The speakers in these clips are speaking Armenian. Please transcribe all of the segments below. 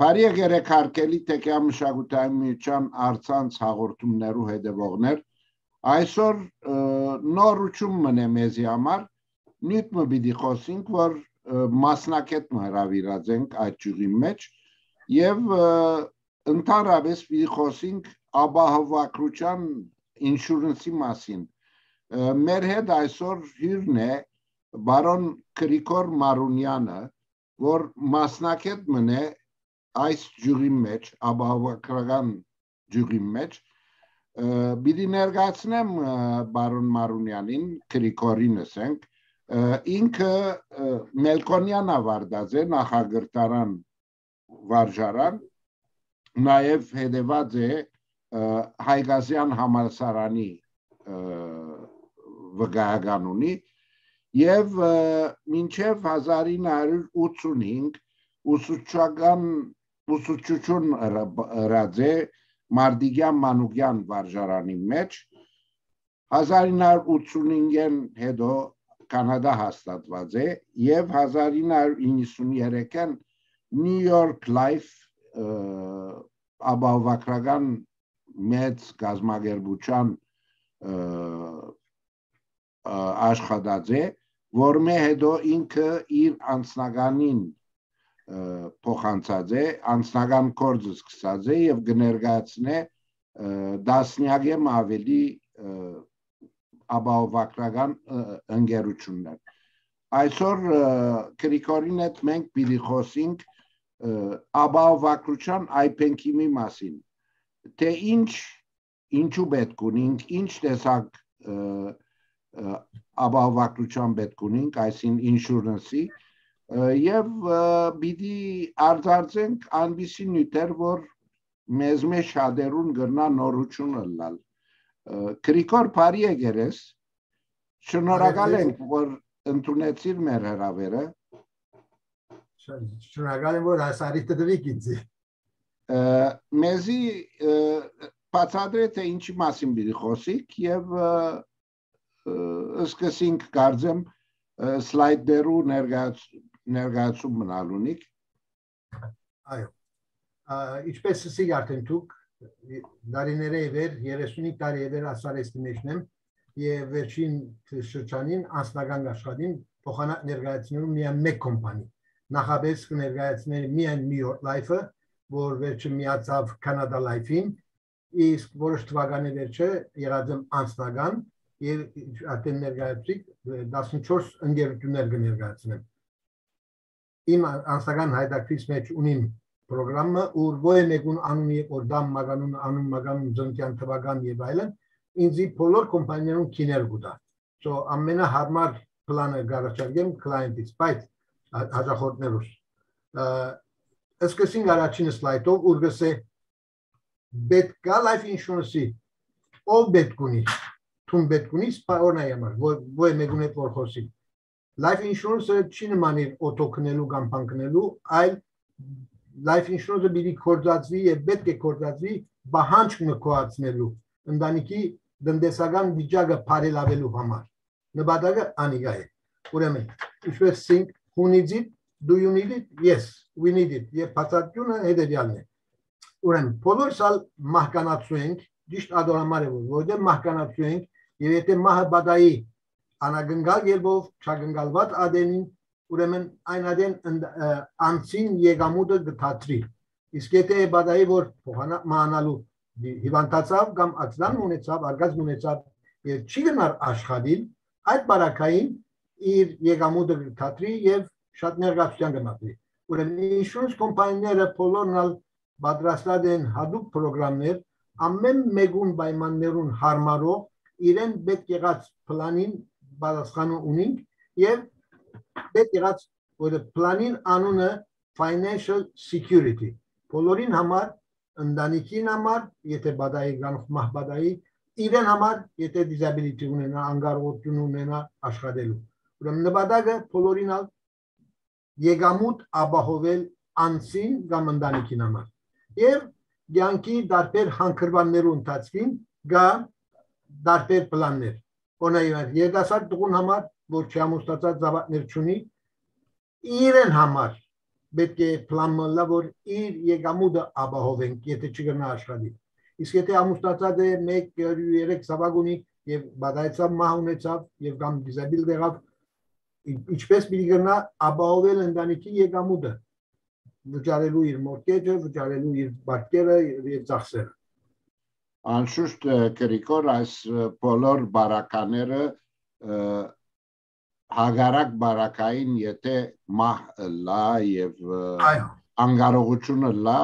Բարի եղերեք հարկելի Տեկյամշակութային միության արցանց հաղորդումներու հետևողներ։ Այսօր նորություն մնե մեզի համար նույնը պիտի խոսենք, որ մասնակետ հրավիրած ենք այդ ճյուղի մեջ եւ ընդհանրապես պիտի խոսենք ապահովակրության ինշուրենսի մասին։ Մեր հետ այսօր հյուրն է բարոն Գրիգոր Մարունյանը, որ մասնակետ մնե այս ջուրի մեջ, ապահովական ջուրի մեջ բիդի ներկայացնեմ բարոն Մարունյանին, Գրիգորին ասենք, ինքը Մելկոնյան ավարտած է նախագրտարան վարժարան, նաև հետևած է Հայգազյան համալսարանի վգահականունի եւ մինչեւ 1985 ուսուցչական ուսուցչություն հրաձե Մարդիգյան Մանուկյան վարժարանի մեջ 1985-ին հետո կանադա հաստատված է եւ 1993-ին New York Life ապահովական մեծ գազագերբության աշխատած է որ մե հետո ինքը իր անձնականին փոխանցած է անձնական կորձը սկսած է եւ կներկայացնե դասնյակեմ ավելի ապահովական ընկերություններ այսօր Գրիգորին հետ մենք պիտի խոսենք ապահովակրության այփենքիմի մասին թե ինչ ինչու պետք ունենք ինչ տեսակ ապահովակրության պետք ունենք այսին ինշուրենսի եւ պիտի արձարծենք անբիսի նյութեր որ մեզ մեջ շատերուն գրնա նորությունը լալ Գրիգոր Փարի եկերես շնորհակալ ենք որ ընդունեցիր մեր հրավերը շնորհակալ եմ որ ասարի տվիք ինձ մեզի բացատրե թե ինչի մասին պիտի խոսիկ եւ սկսենք կարծեմ սլայդերու ներկայաց ներկայացում մնալունիկ այո ինչպես ասի արդեն դուք դարիների վեր 35 տարի վեր ասարեստի մեջն եմ եւ վերջին շրջանին անձնական աշխատին փոխանակ ներկայացնում միայն մեկ կոմպանի նախաբես կներկայացնել միայն New York Life-ը որ վերջը միացավ Canada Life-ին իսկ որոշ թվականի վերջը եղած եմ անձնական եւ արդեն ներկայացրի 14 ընկերություններ կներկայացնեմ իմ անձնական հայդակրից մեջ ունիմ պրոգրամը, ուր ոյ մեկուն անունի օրդամ մագանուն անուն մագանուն ծնկյան թվական եւ այլն, ինձի բոլոր կոմպանիաներուն քիներ գուտա։ So ամենահարմար պլանը գարաչարգեմ կլայենտից, բայց հաջախորդներուս։ Սկսենք առաջին սլայդով, ուր գսե պետքա life insurance-ի ով պետք ունի, թուն պետք ունի, սպայորնա համար, ոյ մեկուն հետ որ խոսի life insurance-ը չի նմանի օտոքնելու կամ բանկնելու, այլ life insurance-ը պիտի կորձացվի եւ պետք է կորձացվի բահանջ մկոացնելու ընտանիքի դնդեսական վիճակը բարելավելու համար։ Նպատակը անիգա է։ Ուրեմն, ինչպես think who needs it? Do you need it? Yes, we need it։ Եվ բացատրությունը հետեւյալն է։ Ուրեմն, բոլորս ալ մահկանացու ենք, ճիշտ ադորամար է որ, որտեղ մահկանացու ենք, եւ եթե մահը բադայի անագնգալ երբով չագնգալված ադենին ուրեմն այն ադեն անցին եկամուտը գտածրի իսկ եթե բադայի որ մանալու հիվանդացավ կամ ակսիդան ունեցավ արգազմ ունեցավ եւ չի գնար աշխատին այդ բարակային իր եկամուտը գտածրի եւ շատ ներգաղթության գնացի ուրեմն ինշուրենս կոմպանիները բոլորն պատրաստած են հadoop ծրագրեր ամեն մեկուն պայմաններուն հարմարող իրեն պետք եղած պլանին պատասխանը ունենք եւ պետք եղած որ պլանին անունը financial security բոլորին համար ընտանիքին համար եթե բադայի գանխ մահբադայի իրեն համար եթե disability ունենա անկարողություն ունենա աշխատելու ուրեմն նպատակը բոլորին ալ եկամուտ ապահովել անցին կամ ընտանիքին համար եւ ցանկի դարբեր հանգրվաններու ընթացքին գա դարբեր պլաններ օրինակ երիտասարդ տղուն համար, որ չամոստացած զավակներ չունի, իրեն համար պետք է պլան մնա, որ իր եկամուտը ապահովենք, եթե չգնա աշխատի։ Իսկ եթե ամուսնացած է 1-3 ցավակ ունի եւ բադայցավ մահ ունեցավ եւ կամ դիզաբիլ դեղավ, ինչպես պիտի գնա ապահովել ընտանիքի եկամուտը, վճարելու իր մորտգեջը, վճարելու իր բարկերը եւ ծախսերը։ Անշուշտ Գրիգոր այս բոլոր բարակաները հագարակ բարակային եթե մահ լա եւ անկարողությունը լա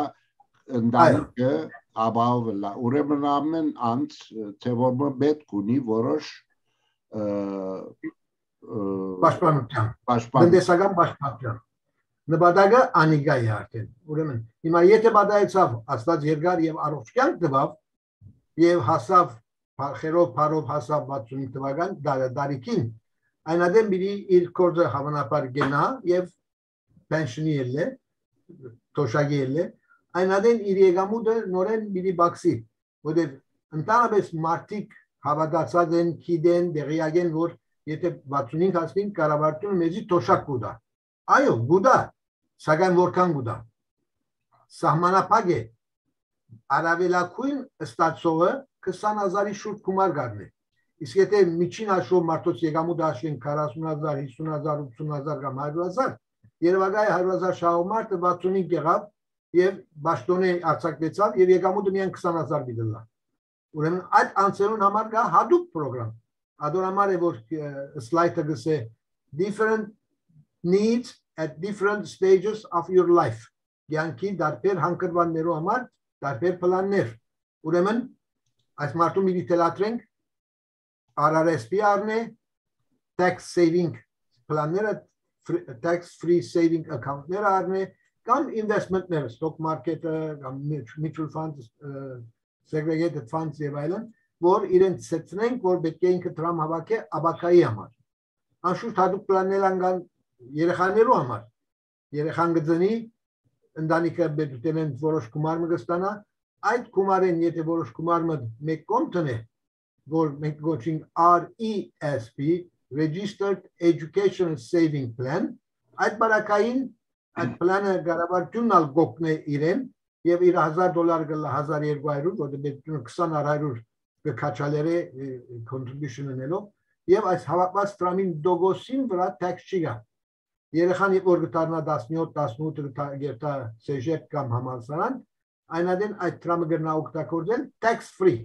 ընտանիքը ապահով լա ուրեմն ամեն անց թե որ պետք ունի որոշ պաշտպանության տնտեսական պաշտպանության նպատակը անիգա է արդեն ուրեմն հիմա եթե բադայեցավ աստված երկար եւ առողջ կյանք տվավ եւ հասավ խերով բարով հասավ 65 թվական դարիքին այնադեմ բիդի իր կորձը հավանաբար գնա եւ պենսիոնի ելը թոշակի ելը այնադեն իր եկամուտը նորեն բիդի բացի որտեղ ընդհանրապես մարտիկ հավատացած են գիտեն դեղիագեն որ եթե 65 հասնին կառավարությունը մեզի թոշակ կուտա այո գուտա սակայն որքան գուտա սահմանապակ է արավելակույն ստացողը 20000-ի շուրջ գումար գարնի։ Իսկ եթե միջին հաշվով մարդոց եկամուտ հաշվեն 40000, 50000, 80000 կամ 100000, Երևանայի 100000 շահումարտը 65 եղավ եւ ճշտոնի արձակվեցավ եւ եկամուտը միայն 20000 դիլա։ Ուրեմն այդ անձերուն համար կա հadoop ծրագրամ։ Ադորամար է որ սլայդը գսե. Different needs at different stages of your life։ Յանքի դարբեր հանգրվաններու համար տարբեր պլաններ։ Ուրեմն այս մարդու մի դիտելատրենք RRSP առնե tax saving պլանները tax free saving account-ները առնե կամ investment-ները stock market-ը կամ mutual funds segregated funds եւ այլն որ իրենց ցեցնենք որ պետք է ինքը դրամ հավաքը աբակայի համար անշուշտ հատուկ պլաններ անգան երեխաներու համար երեխան գծնի ընտանիքը բետուտենեն որոշ գումար մը կստանա, այդ գումարեն եթե որոշ գումարը մեկ կողմ տնե, որ մենք գոչենք RESP, Registered Education Saving Plan, այդ բարակային այդ պլանը գարավարությունն ալ գոկնե իրեն եւ իր 1000 դոլար գլա 1200 որը պետք 20 100 կքաչալերը contribution ունելով եւ այս հավաքված տրամին դոգոսին վրա tax չի գա երեխան երբ որ գտարնա 17 18 գերտա սեժետ կամ համալսարան այնադեն այդ տրամը գրնա օգտագործել tax free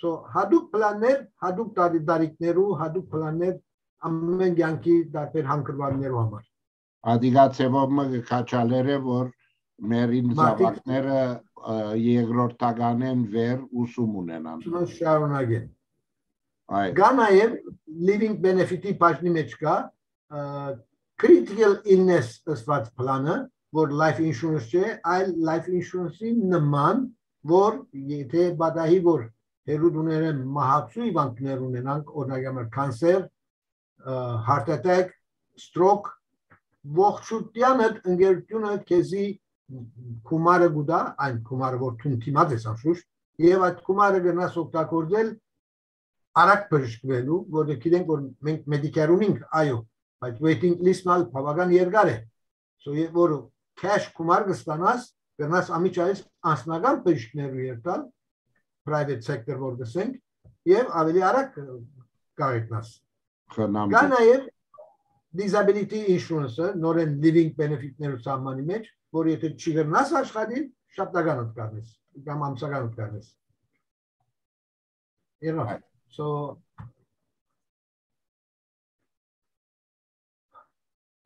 so հadoop պլաններ հadoop դարիքներու հadoop պլաններ ամեն յանքի դարբեր հանգրվաններու համար ադիգացեվով մը քաչալերը որ մերին զավակները երկրորդականեն վեր ուսում ունենան շարունակեն այ գա նաև living benefit-ի բաժնի մեջ կա critical illness ըստված պլանը, որ life insurance չէ, այլ life insurance-ի նման, որ եթե բադահի որ հերուդուները մահացու իվանքներ ունենանք, օրինակ կանսեր, heart attack, stroke, ողջությանը ընկերությունը քեզի կումարը գուտա, այն կումարը որ թուն թիմած ես անշուշտ, եւ այդ կումարը գնաս օգտագործել արագ բժշկվելու, որը գիտենք որ մենք մեդիկար ունենք, այո, բայց waiting list-ն ալ բավական երկար է։ So երբ որ cash գումար կստանաս, կնաս ամիջայից անձնական բժիշկներու երտալ private sector որ գսենք եւ ավելի արագ կարեկնաս։ Խնամ։ Կա նաեւ disability insurance-ը, նորեն living benefit-ներու սահմանի մեջ, որ եթե չի գնաս աշխատի, շատ տականդ կարնես, կամ ամսականդ կարնես։ Երա։ So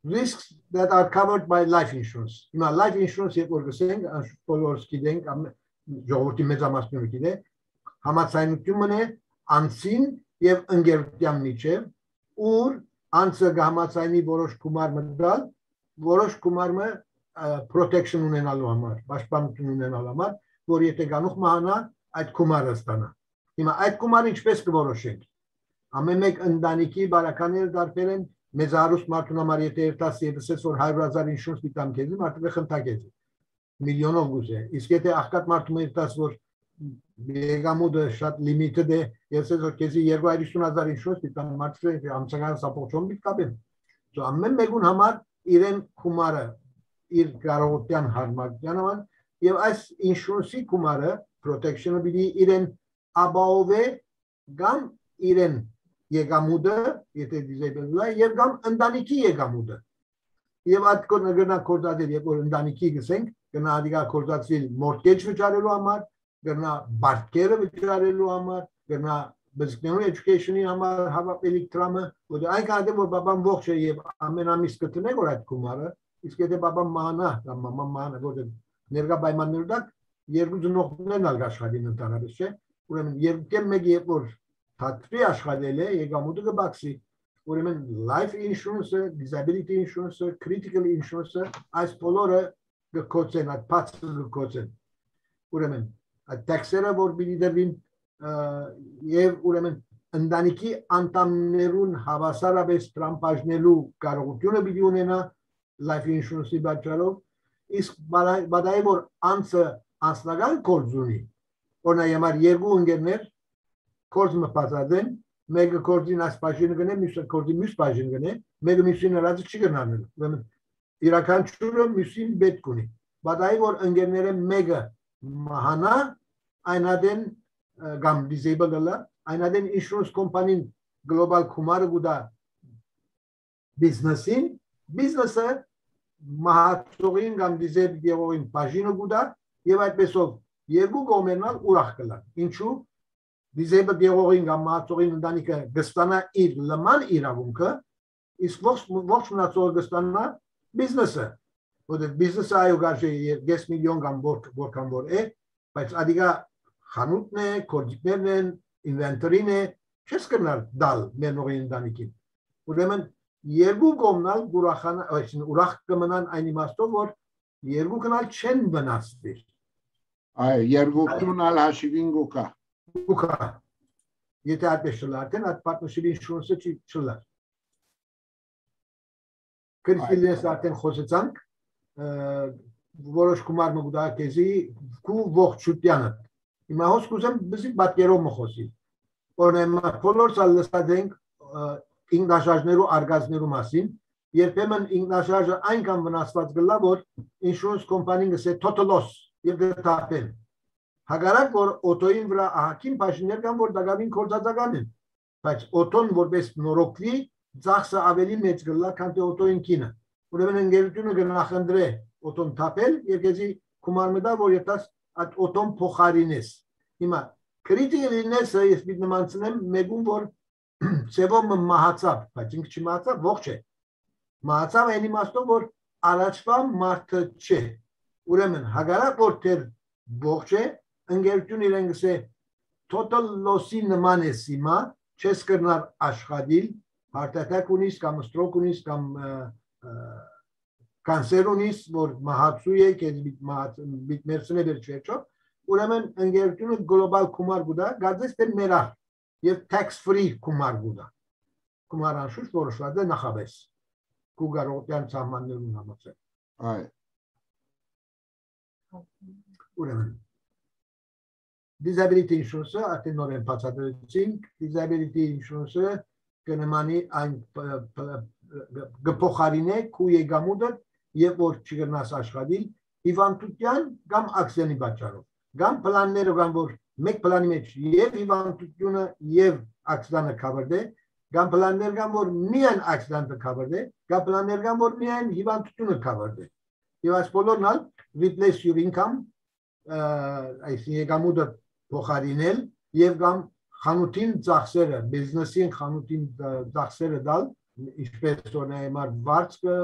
risks that are covered by life insurance. Հիմա life insurance երբ որ գսենք, բոլորս գիտենք, ժողովրդի մեծամասնությունը գիտե, համացայնությունն է անցին եւ ընկերության միջև, ուր անցը գամացայնի որոշ գումար մտալ, որոշ գումարը protection ունենալու համար, պաշտպանություն ունենալու համար, որ եթե գանուխ մահանա, այդ գումարը ստանա։ Հիմա այդ գումարը ինչպես կորոշենք։ Ամեն մեկ ընտանիքի բարականները դարբեր են մեծ հարուստ մարդուն համար եթե երտաս եւսես որ 100.000 ինշուրս պիտամ քեզի մարդը կխնդակեզի միլիոնով գուզե իսկ եթե աղքատ մարդու երտաս որ Բեգամուդը շատ լիմիտեդ է եւսես որ քեզի 250.000 ինշուրս պիտամ մարդը ամսական սապորտում պիտի կապեն so ամեն մեկուն համար իրեն խումարը իր կարողության հարմարության համար եւ այս ինշուրենսի գումարը protection-ը պիտի իրեն ապահովե կամ իրեն եկամուտը, եթե է, եւ կամ ընտանիքի եկամուտը։ Եվ այդ կողմը կորզածել, երբ որ ընտանիքի գսենք, գնա ադիգա կորզածել mortgage վճարելու համար, գնա բարկերը վճարելու համար, գնա բզկներու education-ի համար հավապելի տրամը, որ այն կադեմ որ բաբան ողջ է եւ ամեն ամիս կտնեք որ այդ գումարը, իսկ եթե բաբան մանա կամ մաման մանա որ ներկա պայմաններու դակ երկու ծնողներն ալ աշխատին ընդհանրապես չէ, ուրեմն երկու մեկ երբ որ թատրի աշխատել է, եկամուտը կբացի, ուրեմն life insurance-ը, disability insurance-ը, critical insurance-ը, այս բոլորը կկոչեն, այդ փածը կկոչեն։ Ուրեմն այդ տեքսերը որ պիտի դրվին եւ ուրեմն ընտանիքի անդամներուն հավասարապես տրամփաժնելու կարողությունը պիտի ունենա life insurance-ի բաժարով իսկ բադայ որ անցը անձնական կորձ ունի օրինակ երկու ընկերներ կորձ մտածեն մեկը կորձին այս բաժինը գնե մյուսը կորձի մյուս բաժին գնե մեկը մյուսին հրաժարը չի գնալու ուրեմն իրականությունը մյուսին պետք ունի բադայ որ ընկերները մեկը մահանա այնադեն կամ disable-ը, այնադեն insurance company-ին global գումարը գուտա բիզնեսին, բիզնեսը մահացողին կամ disable եղողին բաժինը գուտա եւ այդպեսով երկու կողմերն ուրախ կլան։ Ինչու՞ disable եղողին կամ մահացողին ընտանիքը գստանա իր լման իրավունքը, իսկ ողջ ողջ մնացողը գստանա բիզնեսը։ Որտեղ բիզնեսը այո գարժե 10 միլիոն կամ որքան որ է, բայց ադիգա խանութն է, կորձիկներն են, ինվենտորին է, չես կնալ դալ մենողի ընտանիքին։ Ուրեմն երկու կողմնալ ուրախան, այսինքն ուրախ կմնան այն իմաստով, որ երկու կնալ չեն վնասվի։ Այո, երկու կնալ հաշիվին գուկա։ Գուկա։ Եթե այդպես շլարտեն, այդ partnership insurance-ը չի շլար։ Քրիստիանս արդեն խոսեցանք, որոշ գումար մգուտակեզի քու ողջությանը Հիմա հոս կուզեմ բզի բատկերով մխոսի։ Օրինակ բոլորս լսած ինքնաշարժներու արգազներու մասին, երբեմն ինքնաշարժը այնքան վնասված գլա, որ insurance company-ը գսե total loss եւ գտապեն։ Հագարակ որ օտոյին վրա ահակին բաժիններ կան, որ դակավին կորցածական են, բայց օտոն որպես նորոգվի ծախսը ավելի մեծ գլա, քան թե օտոյին կինը։ Ուրեմն ընկերությունը կնախընտրե օտոն թափել, երկեզի կումար մտա, որ եթե այդ օտոն փոխարինես։ Հիմա քրիտիկը լինեսը ես պիտի նմանցնեմ մեկում որ ծևոմը մահացավ, բայց ինքը չմահացավ, ողջ է։ Մահացավ այն իմաստով որ առաջվա մարդը չէ։ Ուրեմն հագարակ որ դեր ողջ է, ընկերություն իրեն գսե total loss-ի նման է հիմա, չես կրնար աշխատիլ, հարտատակ ունիս կամ ստրոկ ունիս կամ կանսեր ունիս, որ մահացու է, կեզ բիտ մերսնե վեր չեչո, ուրեմն ընկերությունը գլոբալ կումար գուդա, գարձես դեր մերար և tax free կումար գուդա։ Կումար անշուշ որոշված է նախավես, կուգարողտյան ծահմաններուն համացել։ Այ։ Ուրեմն, disability insurance-ը արդեն նորեն բացատրեցինք, disability insurance-ը կնմանի այն գփոխարինե քու եկամուտը եւ որ չգնաս աշխատիլ հիվանդության կամ ակցիոնի պատճառով կամ պլանները կամ որ մեկ պլանի մեջ եւ հիվանդությունը եւ ակցիոնը covered է կամ պլաններ կամ որ միայն ակցիոնը covered է կամ պլաններ կամ որ միայն հիվանդությունը covered է եւ այս բոլորն ալ replace your income այս եկամուտը փոխարինել եւ կամ խանութին ծախսերը, բիզնեսին խանութին ծախսերը դալ, ինչպես օրինակ վարձը,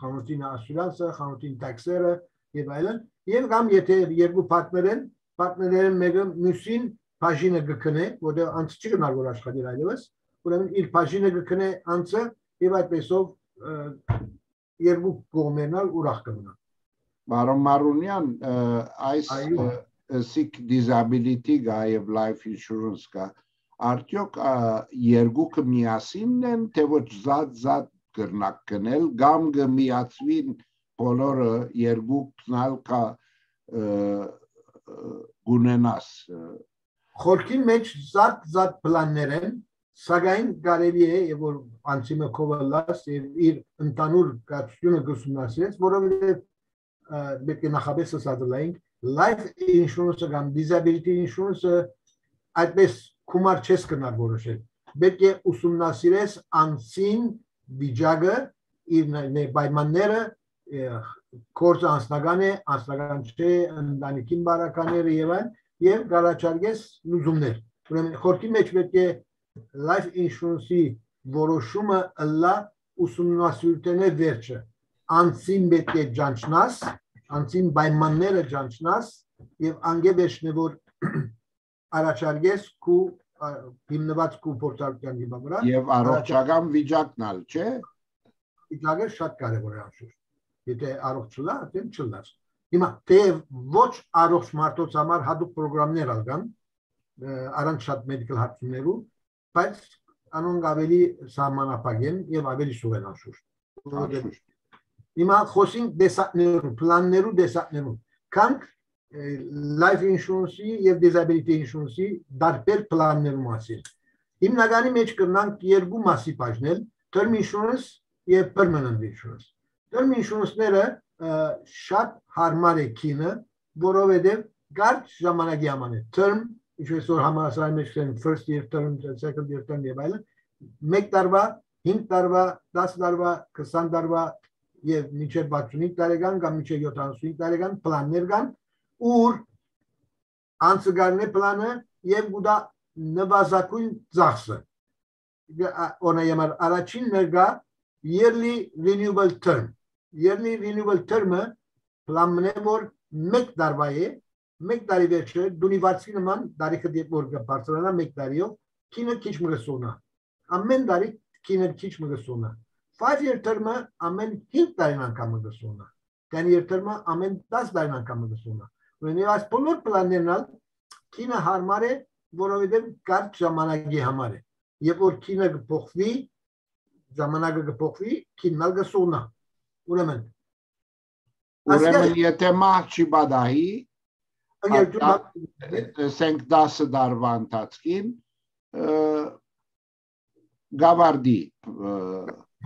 խանութին ասյուրանսը, խանութին տաքսերը եւ այլն, եւ կամ եթե երկու պարտներ են, պարտներեն մեկը մյուսին բաժինը գտնե, որտեղ անց չի գնալ որ աշխատի այլևս, ուրեմն իր բաժինը գտնե անցը եւ այդպեսով երկու կողմերն ուրախ կմնան։ Բարոն Մարունյան, այս sick disability գա եւ life insurance գա արդյոք երկուքը միասինն են թե ոչ զատ զատ կրնակ կնել կամ գմիացվին բոլորը երկուքնալ կա գունենաս խորքի մեջ զատ զատ պլաններ են սակայն կարելի է որ անցիմը կովալաս եւ իր ընդանուր կացությունը գուսումնասիրեց որովհետեւ պետք է նախապես ասածլայինք life insurance-ը կամ disability insurance-ը այդպես գումար չես կնար որոշել պետք է ուսումնասիրես անցին վիճակը իր պայմանները կորձ անձնական է, անձնական չէ, ընտանիքին բարակաները եւ այլն եւ գարաչարգես լուզումներ։ Ուրեմն խորքի մեջ պետք է life insurance-ի որոշումը ըլլա ուսումնասիրությունների վերջը անցին պետք է ջանչնաս, անցին պայմանները ջանչնաս եւ անգեբեշն որ առաջարկես քու հիմնված քու փորձարկության հիմա եւ առողջական վիճակն ալ, չէ։ Վիճակը շատ կարեւոր է անշուշտ։ Եթե առողջ չլա, դեմ չլա։ Հիմա թե ոչ առողջ մարդոց համար հadoop ծրագրեր ալգան առանց շատ մեդիկալ հարցումներու, բայց անոնք ավելի սահմանապակ են եւ ավելի սուղ են անշուշտ։ Հիմա խոսենք դեսակներու, պլաններու դեսակներու։ Կանք life insurance-ի եւ disability insurance-ի դարբեր պլաններու մասին։ Հիմնականի մեջ կրնանք երկու մասի բաժնել՝ term insurance եւ permanent insurance։ Term insurance-ները շատ հարմար է քինը, որովհետեւ կարճ ժամանակի համար է։ Term ինչպես որ համասարի մեջ կեն first year term, second year term եւ այլն, 1 տարվա, 5 տարվա, 10 տարվա, 20 տարվա եւ մինչեւ 65 տարեկան կամ մինչեւ 75 տարեկան պլաններ կան, ուր անցգարն է պլանը եւ գուտա նվազագույն ծախսը։ Օրինակ առաջին ներգա yearly renewable term։ Yearly renewable term-ը պլանն է որ 1 տարվա է, 1 տարի վերջը դունի վարձի նման տարիքը դեպ որ բարձրանա 1 տարիով, քինը քիչ մգսոնա։ Ամեն տարի քինը քիչ մգսոնա։ 5 year term-ը ամեն 5 տարին անգամ 10 year term-ը ամեն 10 տարին անգամ գսում է։ Ուրեմն այս բոլոր պլաններն ալ քինը հարմար է, որովհետև կարճ ժամանակի համար է։ Երբ որ քինը կփոխվի, ժամանակը կփոխվի, քինն ալ գսում է։ Ուրեմն Ուրեմն եթե մահ չի բադահի, ասենք 10 դարվա ընթացքին գավարդի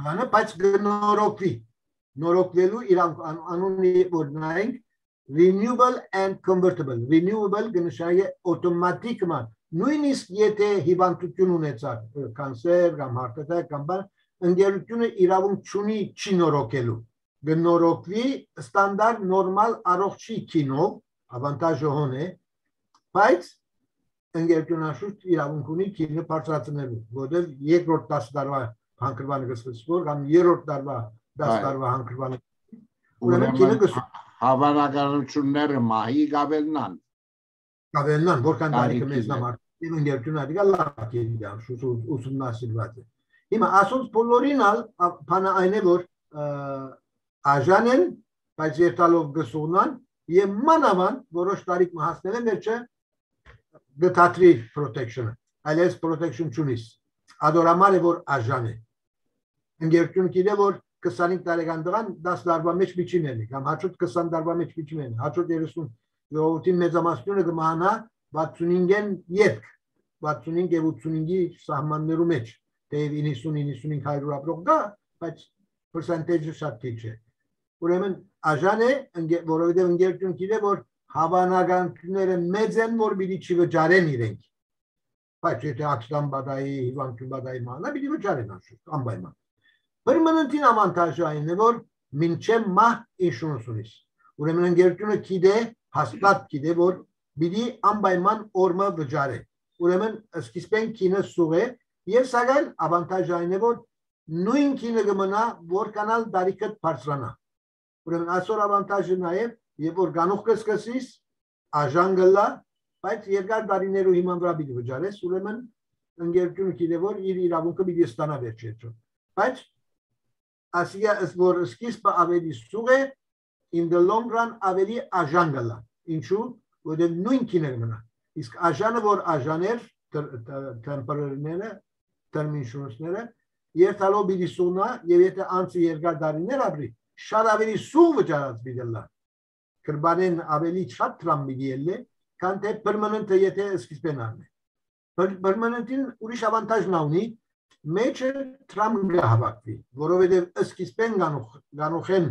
Հանը բայց գնորոքվի։ Նորոքվելու իր անունի որ նայենք renewable and convertible renewable գնշայե օտոմատիկման նույնիսկ եթե հիվանդություն ունեցած կանսեր կամ հարտատակ կամ բան ընկերությունը իրավունք չունի չի նորոգելու գնորոքվի ստանդարտ նորմալ առողջի կինով ավանտաժը հոն է բայց ընկերությունը շուտ իրավունք ունի կինը բարձրացնելու որովհետև երկրորդ 10 տարվա հանքրվանը գսվոր կամ երրորդ տարվա 10 տարվա հանքրվանը ուրեմն քինը գս հավանականությունները մահի գավելնան գավելնան որքան տարիքը մեզ նամար երկունա դիգա լավ դա ուսումնասիրված է հիմա ասոնց բոլորին ալ բանը այն է որ աժան են բայց երթալով գսունան եւ մանավան որոշ տարիք մահացնել են վերջը գտատրի protection-ը այլես protection չունիս ադորամալ է որ աժան է ընկերություն գիտե որ 25 տարեկան տղան 10 տարվա մեջ միջին է կամ հաջորդ 20 տարվա մեջ միջին է հաջորդ 30 ժողովրդի մեծամասնությունը կմահանա 65-ին յետք 65 եւ 85-ի սահմաններու մեջ դեև 90-95 100 ապրող դա բայց percentage-ը շատ քիչ է ուրեմն աժան է որովհետեւ ընկերություն գիտե որ հավանականությունները մեծ են որ պիտի չվճարեն իրենք բայց եթե ակցիան բադայի հիվանդություն բադայի մանա պիտի վճարեն անշուշտ անպայման Permanentin avantajı aynı որ մինչև մահ ինշուրենս ունիս։ Ուրեմն ընկերությունը գիտե, հաստատ գիտե, որ պիտի անպայման օրմը վճարի։ Ուրեմն սկիզբեն քինը սուղ է եւ սակայն ավանտաժը այն է որ նույն քինը կմնա որքանալ դարիքը բարձրանա։ Ուրեմն այսօր ավանտաժը նաեւ երբ որ գանուխ կսկսիս աժան գլա, բայց երկար տարիներու հիման վրա պիտի վճարես, ուրեմն ընկերությունը գիտե որ իր իրավունքը պիտի ստանա վերջերում։ Բայց ասիա որ սկիզբը ավելի սուղ է in the long run ավելի աժան գլա ինչու որովհետև նույն քիներ մնա իսկ աժանը որ աժաներ term insurance-ները երթալով բիդի սունա եւ եթե անցի երկար դարիներ ապրի շատ ավելի սուղ վճարած բիդելա կրբանեն ավելի շատ տրամ բիդի ելլե քան թե permanent-ը եթե սկիզբեն առնե permanent-ին ուրիշ ավանտաժ ունի մեջը տրամ գահավակվի, որովհետև սկիզբեն գանուխ գանուխեն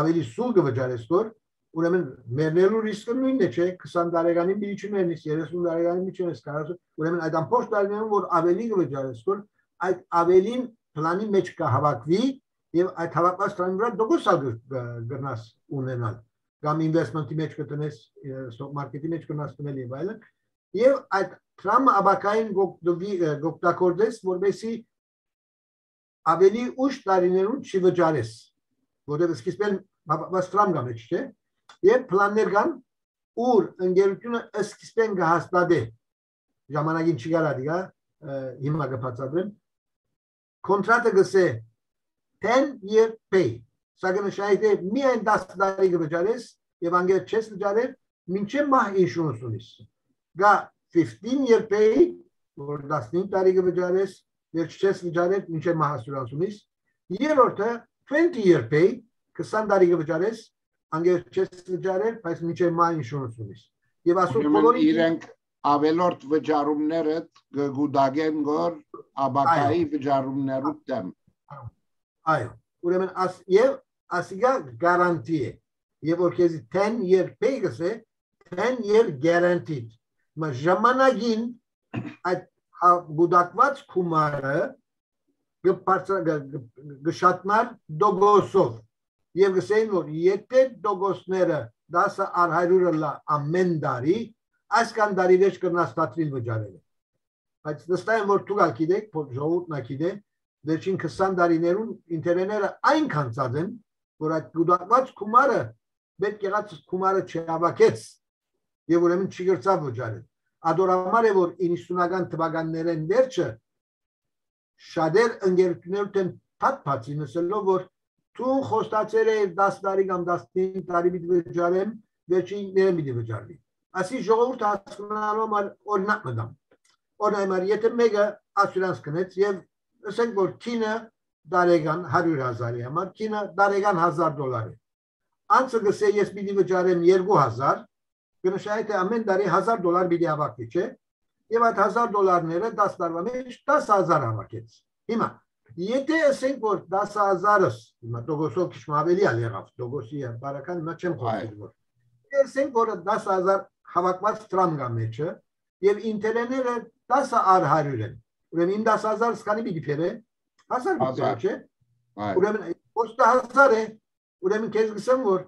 ավելի սուլ գվճարես որ ուրեմն մեռնելու ռիսկը նույնն է, չէ, 20 տարեկանի միջինից 30 տարեկանի միջինից 40, ուրեմն այդ ամբողջ տարիներում որ ավելի կվճարես, որ այդ ավելին պլանի մեջ կհավաքվի եւ այդ հավաքված պլանի վրա դոգոսալ գնաս ունենալ կամ ինվեստմենտի մեջ կտնես stock market-ի մեջ կնաս տնել եւ այլն եւ այդ տրամը աբակային գոկտակորդես որբեսի ավելի ուշ տարիներում չի վճարես որովհետեւ սկիզբեն բաց տրամ գա մեջ չէ եւ պլաններ կան ուր ընկերությունը սկիզբեն կհաստատի ժամանակին չի գալա դիգա հիմա կբացատրեմ կոնտրակտը գսե 10 year pay սա կնշանակի միայն 10 տարի կվճարես եւ անգեր չես վճարել մինչեւ մահ ինշուրենս ունիս գա 15 year pay որ 15 տարի կվճարես եւ չես վճարել մինչեւ մահ ինշուրենս ունիս երրորդը 20 year pay 20 տարի կվճարես անգեր չես վճարել բայց մինչեւ մահ ինշուրենս ունիս եւ ասում բոլորի իրենք ավելորդ վճարումները գուդագեն գոր աբակայի վճարումներու դեմ։ Այո, ուրեմն աս եւ ասիգա գարանտի է։ Եվ որ քեզ 10 year pay գսե 10 year guaranteed։ ժամանակին այդ գուդակված քումարը գշատնար դոգոսով եւ գսեին որ եթե դոգոսները 10 առ 100-ը լա ամեն տարի այսքան դարի վերջ կնաս տատրին վճարել։ Բայց վստահ եմ որ դուք գիտեք, որ ժողովուրդն գիտե, վերջին 20 տարիներուն ինտերները այնքան ծած են, որ այդ գուդակված քումարը պետք եղած քումարը չհավաքեց եւ ուրեմն չգրծավ վճարել։ Ադորամար է որ 90-ական թվականներեն վերջը շատեր ընկերություններով են փաթփացի նսելով որ դու խոստացել ես 10 տարի կամ 15 տարի պիտի վճարեմ, վերջին ները պիտի վճարվի ասի ժողովուրդը հասկանալու համար օրինակ մտամ։ Օրինակ, եթե մեկը ասյուրանս կնեց եւ ասենք որ քինը դարեգան 100.000-ի համար, քինը դարեգան 1000 դոլար է։ Անցը գսե ես պիտի վճարեմ 2000, կնշանակի թե ամեն տարի 1000 դոլար պիտի հավաքվի, չէ՞։ Եվ այդ 1000 դոլարները 10 տարվա մեջ 10000 հավաքեց։ Հիմա Եթե ասենք որ 10000-ը, հիմա դոգոսով քիչ ավելի ալ եղավ, դոգոսի բարական նա չեմ խոսել որ։ Ասենք որ 10000 հավաքված տրամ կա մեջը եւ ինտերները 10 առ 100 են։ Ուրեմն 10000 սկանի պիտի փերը 1000 պիտի չէ։ Ուրեմն ոստը 1000 է։ Ուրեմն քեզ գսեմ որ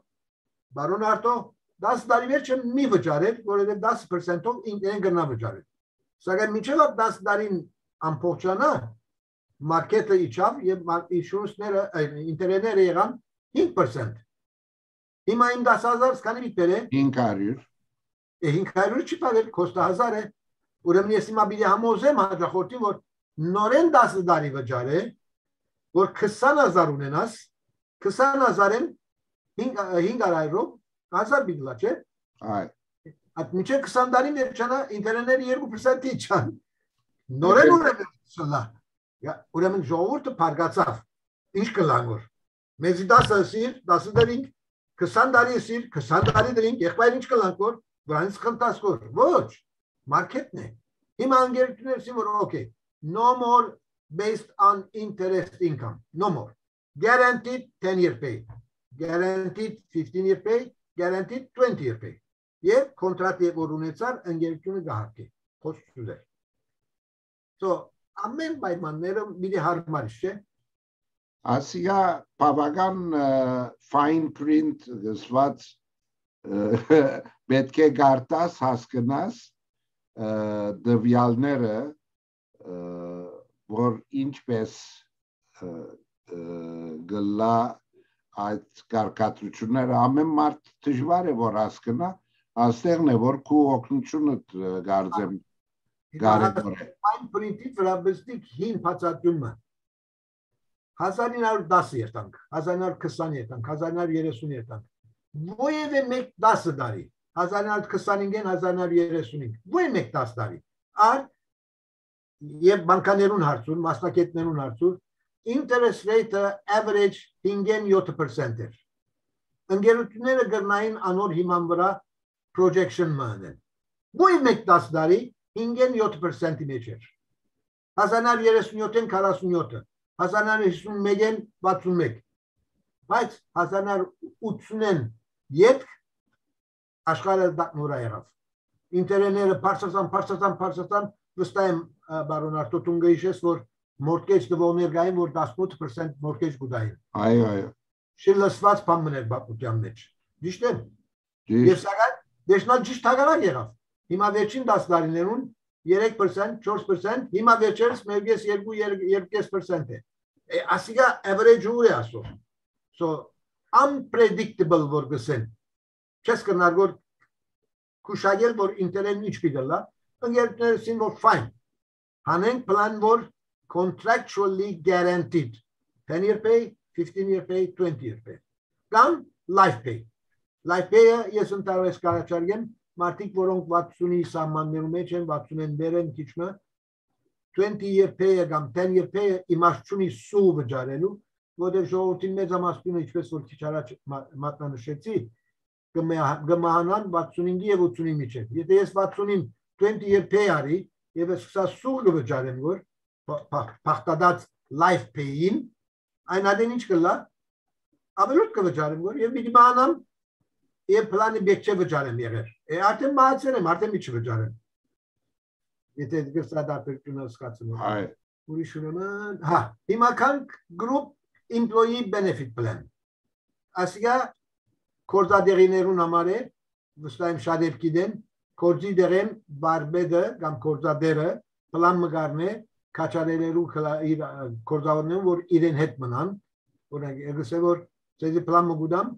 բարոն Արտո 10 տարի վերջը մի վճարել, որովհետեւ 10%-ով ինքն գնա վճարել։ Սակայն միջև 10 տարին ամփոփչանա մարքեթը իջավ եւ ինշուրենսները ինտերները եղան 5%։ Հիմա իմ 10000 սկանի պիտի բերե 500 500 չի պատեր կոստա 1000 է ուրեմն ես հիմա բիդի համոզեմ հաջախորդին որ նորեն 10 տարի վճարե որ 20000 ունենաս 20000-ին 500 եվրո 1000 բիդլա չէ այ այդ միջը 20 տարի վերջանա ինտերները 2%-ի չան նորեն ուրեմն սլա ուրեմն ժողովուրդը բարգացավ ինչ կլան որ մեզի 10-ը սիր 10 դրինք 20 տարի սիր 20 տարի դրինք եղբայր ինչ կլանք որ Դրանից խնդասկոր։ Ոչ, մարքեթն է։ Հիմա անգերություններսին որ okay, no more based on interest income. No more. Guaranteed 10 year pay. Guaranteed 15 year pay, guaranteed 20 year pay. Եվ կոնտրակտի որ ունեցար ընկերությունը գահարկի խոստուներ։ So ամեն պայմանները մի հարմար չէ։ Ասիա բավական fine print գծված պետք է գարտաս հասկանաս դվյալները որ ինչպես գլա այդ կարկատրությունները ամեն մարդ դժվար է որ հասկանա աստեղն է որ քու օգնությունը գարձեմ գարեգոր է այն պրինտի վրա բստիկ հին բացատրումը 1910 երտանք 1920 երտանք 1930 երտանք Որևէ մեկ 10 տարի 1925-ին 1935 ոչ մեկ 10 տարի ար եւ բանկաներուն հարցում մասնակետներուն հարցում interest rate average 5-7% էր ընկերությունները գրնային անոր հիման վրա projection մանեն ոչ մեկ 10 տարի 5-7%-ի մեջ էր 1937-ին 47 1951-ին 61 բայց 1980-ին յետք աշխարհը նորա եղավ ինտերները բարձրացան բարձրացան բարձրացան վստահ եմ բարոն Արտոտունգը հիշես որ մորտգեջ դվոներ գային որ 18% մորտգեջ գուտային այո այո շիլսված բան մներ բապուտյան մեջ ճիշտ է եւ սակայն դեշնա ճիշտ հագարակ եղավ հիմա վերջին 10 տարիներուն 3%, 4%, հիմա վերջերս 1.2-2.5% է։ Ասիգա average ու է ասո։ So unpredictable որ գսեն։ Չես կնար որ քուշագել որ ինտերեն ինչ պիտելա, ընկերներսին որ fine։ Հանենք plan որ contractually guaranteed. 10 year pay, 15 year pay, 20 year pay։ Կամ life pay։ Life pay-ը ես ընտրես կարաչարգեմ մարդիկ, որոնք 60-ի սահմաններում մեջ են, 60-ին դեր են քիչմը 20 year pay-ը կամ 10 year pay-ը իմաստունի սու վճարելու, որտեղ ժողովրդին մեծամասնությունը ինչպես որ քիչ առաջ մատնանշեցի, կմահանան 65-ի եւ 80-ի միջև։ Եթե ես 60-ին 20 year pay արի եւ ես սկսա սու վճարեմ, որ փախտադած life pay-ին, այն adեն ինչ կլա, ավելորդ կվճարեմ, որ եւ մի մահանամ եւ պլանի բեք չէ վճարեմ եղեր։ Է արդեն մահացել եմ, արդեն մի չվճարեմ։ Եթե գրսադապերությունը սկացում։ Այ։ Ուրիշ ուրեմն, հա, հիմա կանք group employee benefit plan։ Ասիա կորզադերիներուն համար է, վստահ եմ շատ եք գիտեն, կորզի դերեն բարբեդը կամ կորզադերը պլան մգարն է քաչարերու իր կորզավորներուն որ իրեն հետ մնան, օրինակ եղսե որ ցեզի պլան մգուդամ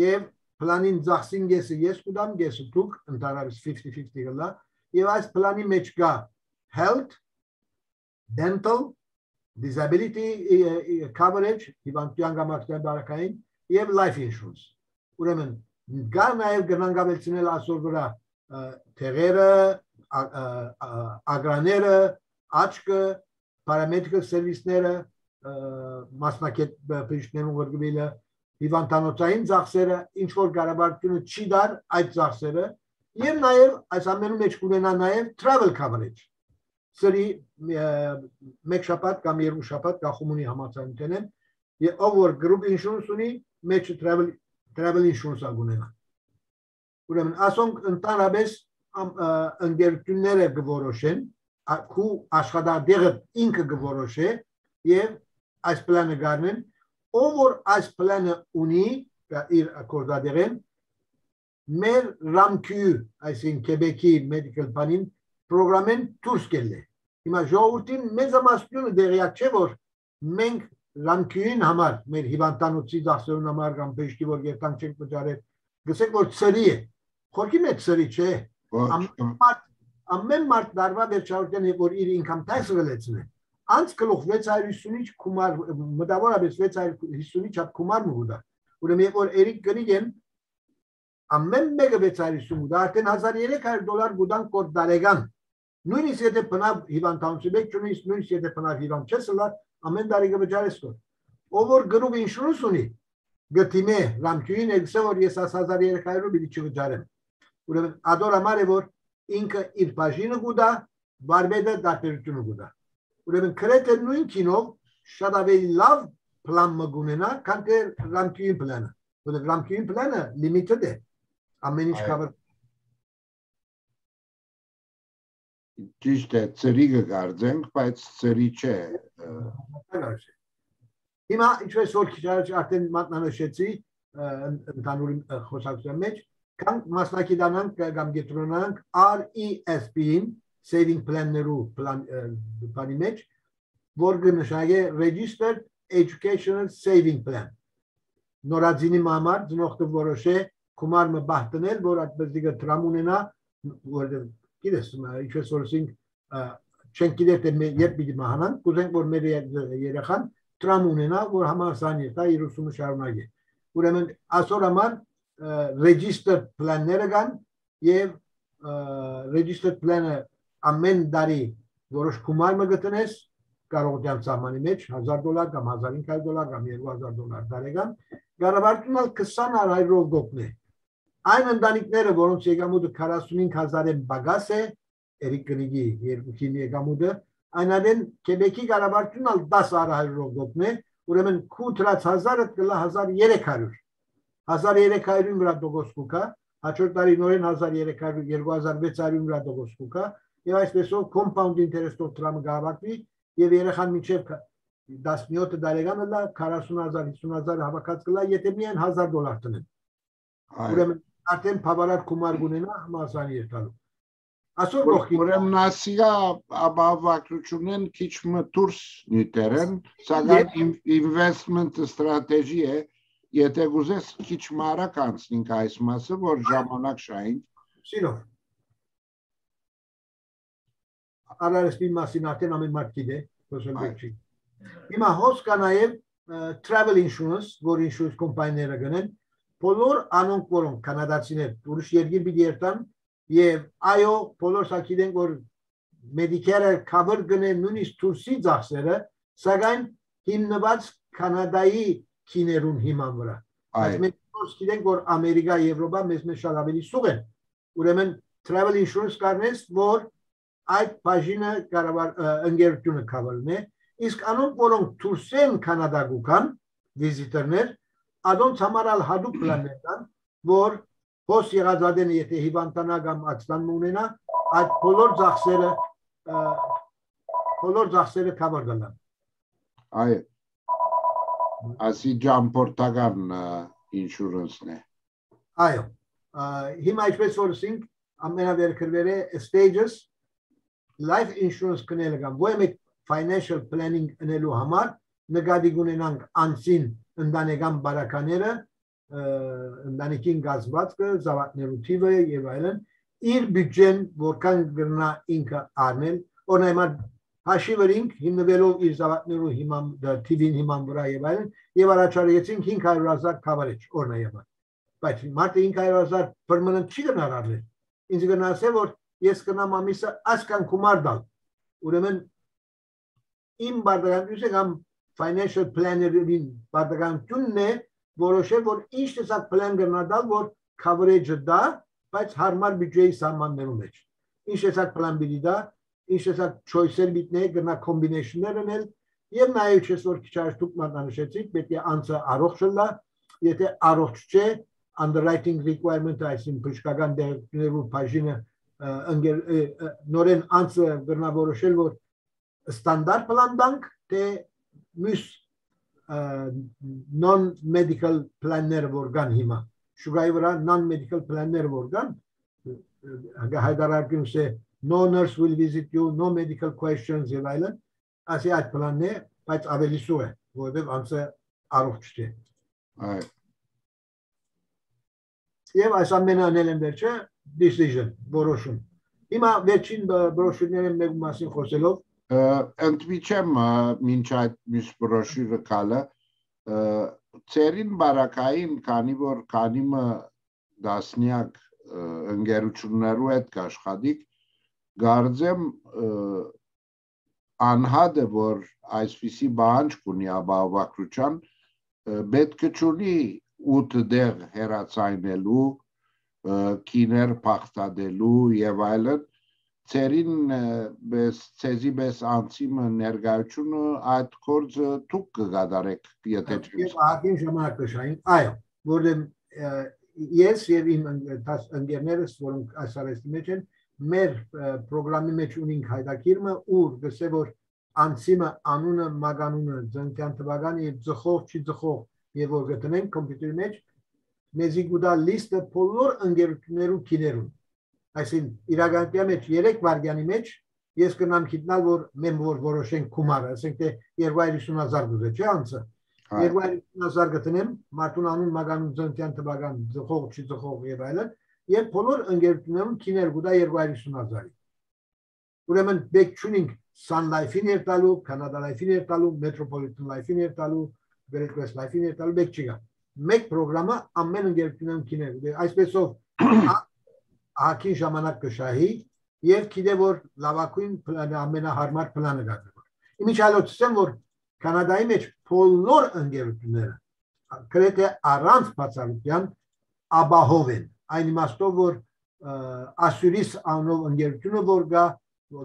եւ պլանին ծախսին գեսը ես կուտամ, գեսը դուք, ընդհանրապես 50-50 գլա, եւ այս պլանի մեջ կա health, dental, disability coverage, հիվանդության գամակցության բարակային եւ life insurance։ Ուրեմն կա նաեւ գնանգավելցնել այսօր վրա թեղերը, ագրաները, աչքը, paramedical service-ները, մասնակետ բժիշկներուն գրգվելը հիվանդանոցային ծախսերը, ինչ որ Ղարաբաղությունը չի դար այդ ծախսերը, եւ նաեւ այս ամենու մեջ կունենա նաեւ travel coverage։ Սրի մեկ շաբաթ կամ երկու շաբաթ գախումունի համացանցեն են եւ ով որ group insurance ունի, մեջ travel travel insurance ագունենա։ Ուրեմն ասոնք ընդհանրապես ընկերությունները գորոշեն, քու աշխատադեղը ինքը գորոշե եւ այս պլանը գարնեն ով որ այս պլանը ունի իր ակորդադերեն մեր ռամքյու այսին Քեբեկի մեդիկալ բանին պրոգրամեն դուրս գելը հիմա ժողովրդին մեծամասնությունը դերյակ չէ որ մենք ռամքյուն համար մեր հիվանդանոցի դասերուն համար կամ բեժքի որ երտանք չենք վճարել գսեք որ ծրի է խորքի մեջ ծրի չէ ամեն մարդ դարվա վերջավորության որ իր income tax-ը գլեցնի անց գլուխ 650-ի կումար մտավորապես 650-ի չափ կումար մուդա ուրեմն որ Էրիկ Գրիգեն ամեն մեկը 650 դա արդեն 1300 դոլար գուդան կոր դարեգան նույնիսկ եթե բնավ հիվանդանոցի մեջ չունես նույնիսկ եթե բնավ հիվանդ չես լա ամեն տարի կվճարես կոր ով որ գրուվ ինշուրենս ունի գտիմե ռամքյուն ելսե որ ես 1300 բիդի չվճարեմ ուրեմն ադոր համար է որ ինքը իր բաժինը գուդա բարբեդը դատերությունը գուդա Ուրեմն քրեթե նույն կինով շատ ավելի լավ պլան մգունենա, քան թե ռամկին պլանը։ Որտեղ ռամկին պլանը limited է։ Ամեն ինչ կավեր Ճիշտ է, ծրի կգարձենք, բայց ծրի չէ։ Հիմա ինչպես որ քիչ առաջ արդեն մատնանշեցի ընդհանուր խոսակցության մեջ, կամ մասնակիցանանք կամ գետրոնանք RESP-ին, saving plan-ներու բանի մեջ, որ կնշանակե registered educational saving plan։ Նորածինի համար ծնողքը որոշե կումարը բահտնել, որ այդպես դիգը տրամ ունենա, որ գիտես, ինչպես որսինք չենք գիտեր թե երբ պիտի մահանան, կուզենք որ մեր երեխան տրամ ունենա, որ համասանի տա իր ուսումը շարունակի։ Ուրեմն այսօր համար registered plan-ները կան եւ registered plan-ը ամեն տարի որոշ գումար մը գտնես կարող դեմ սահմանի մեջ 1000 դոլար կամ 1500 դոլար կամ 2000 դոլար տարեկան գարավարտունալ 20 արայրով գոտնե այն ընտանիքները որոնց եկամուտը 45000-ին բագաս է Էրիկ Գրիգի երկուքին եկամուտը այնադեն Քեբեկի գարավարտունալ 10 արայրով գոտնե ուրեմն քու դրած 1000-ը կլա 1300 1300-ին վրա դոգոս կուկա հաջորդ տարի նորեն 1300 2600 հրադոգոս կուկա եւ այսպեսով compound interest-ով դրամը գավակվի եւ երեխան միջև 17 տարեկանը լա 40000 50000 հավաքած կլա եթե միայն 1000 դոլար տնեն ուրեմն արդեն բավարար գումար կունենա համասանի երթալու Այսօր ողքի ուրեմն ասիա ապավակրությունն քիչ մը դուրս նյութերեն, սակայն investment strategy է, եթե գուզես քիչ մարակ անցնենք այս մասը, որ ժամանակ շահին։ Սիրով։ Արարստի մասին արդեն ամեն մարդ գիտե, չի։ Հիմա հոս կա նաև travel insurance, որ insurance կոմպանիները գնեն, բոլոր անոնք, որոնք կանադացիներ, ուրիշ երկիր պիտի երթան, եւ այո, բոլոր սա գիտենք, որ Medicare-ը cover գնե նույնիսկ Թուրսի ծախսերը, սակայն հիմնված Կանադայի քիներուն հիման վրա։ Բայց մենք գիտենք, որ Ամերիկա, Եվրոպա մեզ մեզ շատ ավելի սուղ են։ Ուրեմն travel insurance կարնես, որ այդ բաժինը կարաբար ընկերությունը կավալն է, իսկ անոնք, որոնք թուրսեն Կանադա գուքան, վիզիտորներ, ադոնց համարալ հադուկ պլաններ կան, որ հոս եղածադենը եթե հիվանդանա կամ ակստան ունենա, այդ բոլոր ծախսերը բոլոր ծախսերը կավար գնան։ Այո։ Ասի ջամպորտական ինշուրանսն է։ Այո։ Հիմա ինչպես որ ասինք, ամենավերքրվերը stages life insurance կնելը կամ մեկ financial planning ընելու համար նկատի ունենանք անցին ընտանեկան բարակաները ընտանիքին գազվածքը, զավակներու թիվը եւ այլն իր բյուջեն որքան գրնա ինքը առնել օրինակ հաշիվերինք հիմնվելով իր զավակներու հիման թիվին հիման վրա եւ այլն եւ առաջարկեցինք 500.000 coverage օրինակ բայց մարդը 500.000 permanent չի գնար առնել ինձ գնացե որ ես կնամ ամիսը ասկան գումար դալ ուրեմն իմ բարդականությունը կամ financial planner-ին բարդականությունն է որոշել, որ ինչ տեսակ պլան գնահատալ, որ coverage-ը դա, բայց հարմար բյուջեի սահմաններում մեջ։ Ինչ տեսակ պլան բիդի դա, ինչ տեսակ choice-եր բիտնե, գնա combination-ներ անել, եւ նաեւ չես որ քիչ արդյոք մատնանշեցիք, պետք է անձը առողջ լա, եթե առողջ չէ, underwriting requirement-ը այսին բժշկական դերներու բաժինը ընկեր նորեն անձը գտնա որոշել, որ ստանդարտ պլան դանք, թե մյուս non-medical plan-ներ որ կան հիմա շուգայի վրա non-medical plan-ներ որ կան հայդարարում է no nurse will visit you no medical questions եւ այլն ասի այդ պլանն է բայց ավելի սուր է որովհետեւ անցը առողջ չէ այո եւ այս ամենը անել են վերջը decision որոշում հիմա վերջին բրոշյուրները մեկ մասին խոսելով ընդմիջեմ մինչ այդ մյուս բրոշյուրը կալը ծերին բարակային քանի որ քանիմը դասնյակ ընկերություններու հետ կաշխատիկ գարձեմ անհադը որ այսպիսի բանջ կունի ապահովակրության պետք է ճունի 8 դեղ հերացայնելու կիներ փախտadելու եւ այլն ծերին բես ցեզի բես անցիմը ներկայությունը այդ կորձը դուք կգադարեք եթե չեմ ակին ժամանակ կշային այո որովհետև ես եւ իմ ընկերներս որոնք այս արեստի մեջ են մեր ծրագրամի մեջ ունենք հայտակիրը ուր գսե որ անցիմը անունը մագանունը ծնկյան թվականը եւ ծխող չի ծխող եւ որ գտնենք կոմպյուտերի մեջ մեզի գուտա լիստը բոլոր ընկերություններու քիներուն այսինքն իրականության մեջ 3 վայրկյանի մեջ ես կնամ գիտնալ որ մեմ որ որոշենք գումարը, ասենք թե 250000 դուզե չէ անցը։ 250000 գտնեմ, մարդուն անուն մագանուն ծնտյան տվական ձխող չի ձխող եւ այլն, եւ բոլոր ընկերություններում քիներ գուտա 250000-ի։ Ուրեմն բեք ճունինգ Sun Life-ին երտալու, Canada Life-ին երտալու, Metropolitan Life-ին երտալու, Great West Life-ին երտալու բեք չկա։ Մեկ ծրագրամը ամեն ընկերությունում քիներ։ Այսպեսով ահագին ժամանակ կշահի եւ գիտե որ լավակույն ամենահարմար պլանը գտնվում։ Իմիջալոցում որ Կանադայի մեջ բոլոր ընկերությունները գրեթե առանց բացառության աբահով են։ Այն իմաստով որ ասյուրիս անով ընկերությունը որ գա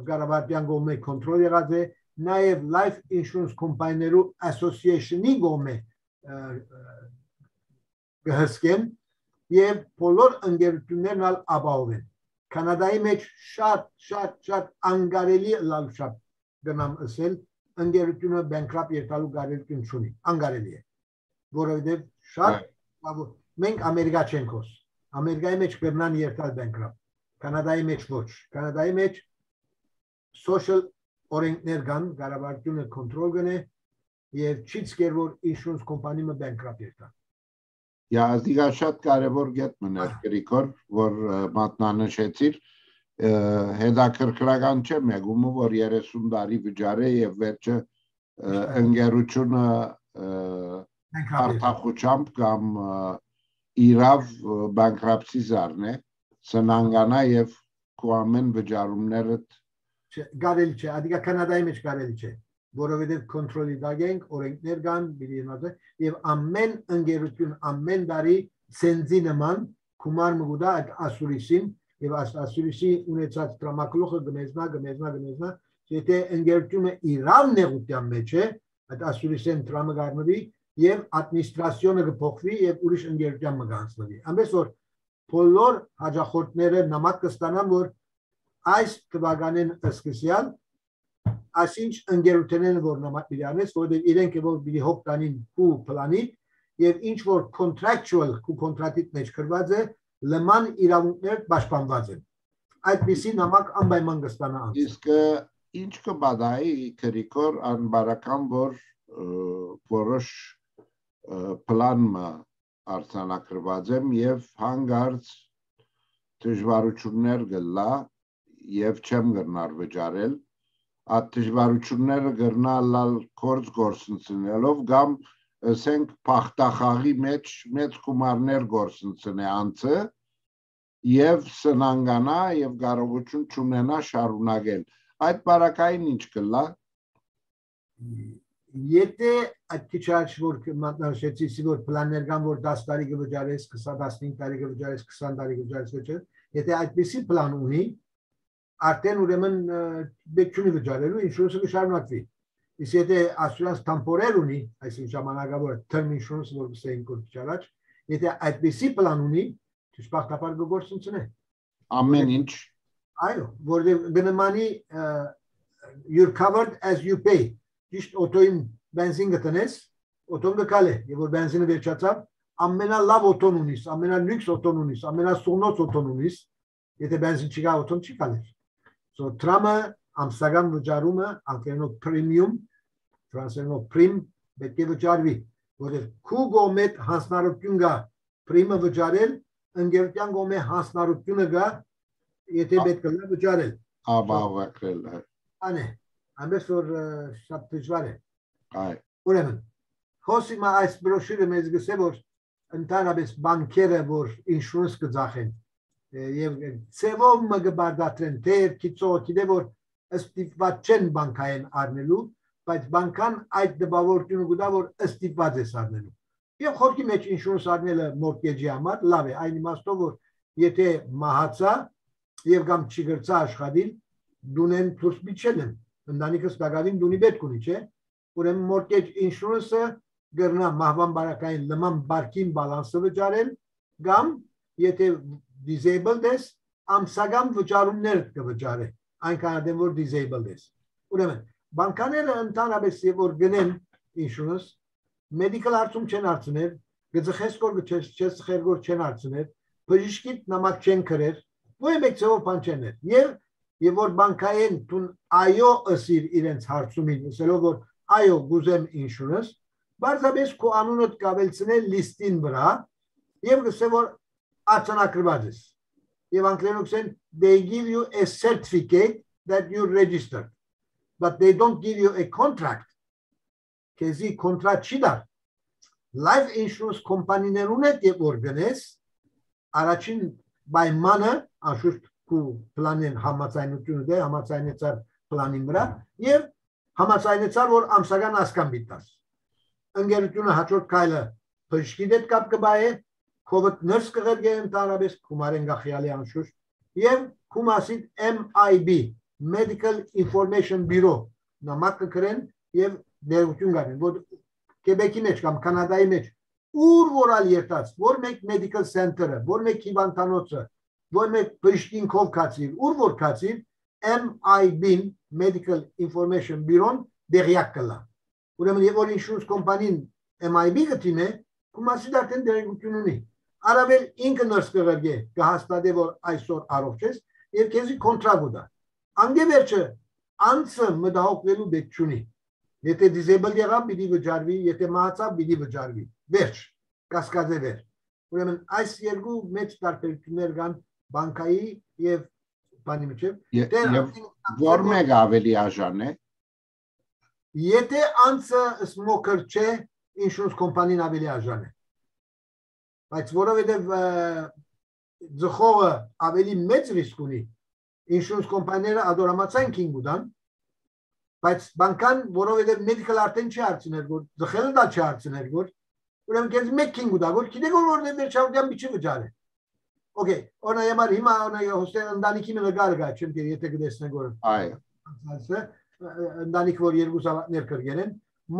Ղարաբաղյան գոմե կոնտրոլ եղած է, նաև life insurance կոմպանիներու association-ի գոմե գհսկեն եւ բոլոր ընկերություններն ալ ապահով են կանադայի մեջ շատ շատ շատ անգարելի լալ շատ գնամ ասել ընկերությունը բանկրապտ երթալու կարելություն չունի անգարելի է որովհետեւ շատ մենք ամերիկա չենք ոս ամերիկայի մեջ կգնան երթալ բանկրապտ կանադայի մեջ ոչ կանադայի մեջ social օրենքներ կան, կառավարությունը կոնտրոլ կնե եւ չի ցկեր որ insurance կոմպանիը bankrupt երթա։ Յա ազդիգա շատ կարևոր գետ մներ Գրիգոր, որ մատնանշեցիր, հետաքրքրական չէ մեգումը որ 30 տարի վճարե եւ վերջը ընկերությունը արտախուճամբ կամ իրավ բանկրապտի զարն է սնանկանա եւ քո ամեն վճարումներդ կարելի չէ, ադիգա կանադայի մեջ կարելի չէ, որովհետև կոնտրոլի դակ ենք, օրենքներ կան, բիլիոնատը եւ ամեն ընկերություն ամեն տարի ցենզի նման կումար մգուդա այդ ասուրիսին եւ ասուրիսի ունեցած տրամակլոխը գմեզնա գմեզնա գմեզնա եթե ընկերությունը իրավ նեղության մեջ է այդ ասուրիսեն տրամը գարնվի եւ ադմինիստրացիոնը կփոխվի եւ ուրիշ ընկերության մը կանցնվի ամենս որ բոլոր հաջախորդները նամակ կստանան որ այս թվականին սկսյալ այսինչ ընկերությունները որ նամակիրյանես որովհետև իրենք որ բիլի հոգ տանին ու պլանի եւ ինչ որ contractual ու կոնտրակտի մեջ գրված է լման իրավունքներ պաշտպանված են այդպիսի նամակ անպայման կստանա իսկ ինչ կբադայի քրիկոր անբարական որ որոշ պլանը արձանագրված եմ եւ հանգարց դժվարություններ գլա եւ չեմ գրնար վճարել այդ դժվարությունները գրնալալ կորց գործընծնելով կամ ասենք փախտախաղի մեջ մեծ գումարներ գործընծնե անցը եւ սնանգանա եւ կարողություն չունենա շարունակել այդ բարակային ինչ կլա եթե այդ քիչ առաջ որ մատնաշեցի որ պլաններ կան որ 10 տարի կվճարես 20 15 տարի կվճարես 20 տարի կվճարես ոչ եթե այդպեսի պլան ունի արդեն ուրեմն բեկչունի վճարելու ինշուրենսը կշարունակվի։ Իսկ եթե ասյուրանս տամպորել ունի, այսինքն ժամանակավոր term insurance որ ասենք կոչ առաջ, եթե այդպեսի պլան ունի, ճշմարտաբար գործունեություն է։ Ամեն ինչ։ Այո, որովհետև գնմանի you're covered as you pay։ Ճիշտ օտոին բենզին գտնես, օտոն գկալե, եւ որ բենզինը վերջացավ, ամենալավ օտոն ունիս, ամենալյուքս օտոն ունիս, ամենասուղնոց օտոն ունիս, եթե բենզին չկա, օտոն չի կալեր։ So trama ամսական վճարումը անգլերենով premium, ֆրանսերենով prim պետք է վճարվի, որովհետև քու գոմետ հանձնարարություն կա prim-ը վճարել, ընկերության գոմե հանձնարարությունը կա, եթե պետք է վճարել։ Աբավակրել ամենս որ շատ դժվար է։ Այ։ Ուրեմն, խոսիմա այս բրոշյուրը մեզ գսե որ ընդհանրապես բանկերը որ ինշուրենս կձախեն եւ ծևով մը գբարդատրեն թե քիծո գիտե որ ստիպված չեն բանկային առնելու բայց բանկան այդ դպավորությունը գուտա որ ստիպված է առնելու եւ խորքի մեջ ինշուրենս առնելը մորտգեջի համար լավ է այն իմաստով որ եթե մահացա եւ կամ չգրծա աշխատիլ դունեն դուրս միչել են ընտանիքը ստագավին դունի պետք ունի չէ ուրեմն մորտգեջ ինշուրենսը գրնա մահվան բարակային նման բարկին բալանսը վճարել կամ եթե disabled ես, ամսական վճարումներ կվճարե, այնքան ադեմ որ disabled ես։ Ուրեմն, բանկաները ընդհանրապես եւ որ գնեն insurance, medical արցում չեն արցնել, գծխես կոր չես խերգոր չեն արցնել, բժիշկիտ նամակ չեն քրեր, ոյ մեկ ծով բան չեն Եվ եւ որ բանկային տուն այո ըսիր իրենց հարցումին, ասելով որ այո գուզեմ insurance, բարձրապես քո անունդ կավելցնել լիստին վրա եւ գսե որ արձանագրված ես։ Եվ անգլերենով ասեն they give you a certificate that you registered but they don't give you a contract։ Քեզի կոնտրակտ չի դար։ Life insurance կոմպանիներուն հետ երբ որ գնես, առաջին պայմանը անշուշտ քու պլանին համացայնությունը դե համացայնեցար պլանին վրա եւ համացայնեցար որ ամսական ասկան բիտաս։ Ընկերությունը հաջորդ քայլը բժշկի հետ կապ կբայե Քովդ նրս կղերգե ընդհանրապես Քումարեն Գախյալի անշուշտ եւ Քումասիդ MIB Medical Information Bureau նամակ կգրեն եւ ներողություն գանեն որ Կեբեկի մեջ կամ Կանադայի մեջ ուր որալ երտած, որ մեկ medical center-ը, որ մեկ հիվանդանոցը, որ մեկ Պրիշտինքով կացիր, ուր որ կացիր, MIB-ին Medical Information Bureau-ն դեղյակ կլա։ Ուրեմն եւ որ insurance կոմպանին MIB գտինե, կոմասի դարձեն դերեկություն ունի։ Արավել ինքը նրս կղերգե, կհաստատե որ այսօր առողջ ես եւ քեզի կոնտրակտ ուտա։ Անգե վերջը անցը մտահոգվելու պետք չունի։ Եթե disabled եղավ, պիտի վճարվի, եթե մահացավ, պիտի վճարվի։ Վերջ, կասկադե վեր։ Ուրեմն այս երկու մեծ տարբերություններ կան բանկայի եւ բանի միջև։ Եվ որ մեկ ավելի աժան է։ Եթե անցը սմոքեր չէ, insurance կոմպանին ավելի աժան է։ Բայց որովհետեւ ձխողը ավելի մեծ ռիսկ ունի, insurance կոմպանիները ադորամացան քինգ ուդան, բայց բանկան որովհետեւ medical արդեն չի արցնել, որ ձխելը դա չի արցնել, որ ուրեմն քեզ մեկ քինգ ուդա, որ գիտեք որ որտեղ վերջավորության միջի վճարը։ Okay, օրինակ համար հիմա օրինակ հոստել ընտանիքի նկարը գա, չեմ դեր եթե կտեսնեք որ։ Այո։ Ընտանիք որ երկու սավատներ կրգեն են,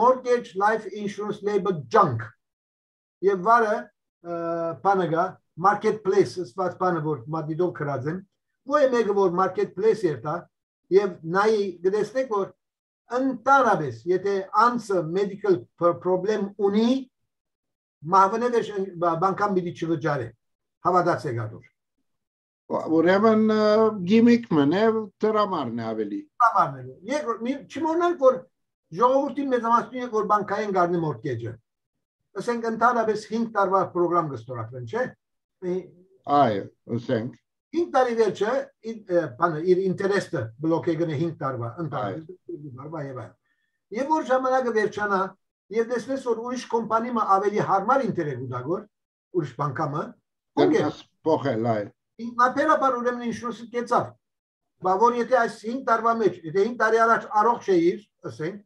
mortgage life insurance label junk։ Եվ վարը բանագա marketplace սված բանը որ մադիդով քրած են, ոյ մեկը որ marketplace երթա եւ նայի գտեսնեք որ ընդանրապես եթե անցը medical problem ունի մահվնե բանկան պիտի չվճարի հավատացեք ադուր։ Ուրեմն գիմիկ մնե դրամարն է ավելի։ Դրամարն է։ Երկրորդ չմոռնանք որ ժողովրդի մեծամասնությունը որ բանկային գարնի մորտգեջը։ Ասենք ընդհանրապես 5 տարվա ծրագրամ կստորակվեն, չէ՞։ Այո, ասենք 5 տարի վերջը բանը իր ինտերեսը բլոկե գնե 5 տարվա ընդհանրապես տարվա եւ այլ։ Եվ որ ժամանակը վերջանա եւ տեսնես որ ուրիշ կոմպանիմը ավելի հարմար ինտերես ուտագոր ուրիշ բանկամը Կնկաս փոխել այ։ Ինքնաբերաբար ուրեմն ինշուրենսը կեցավ։ Բա որ եթե այս 5 տարվա մեջ, եթե 5 տարի առաջ առողջ էիր, ասենք,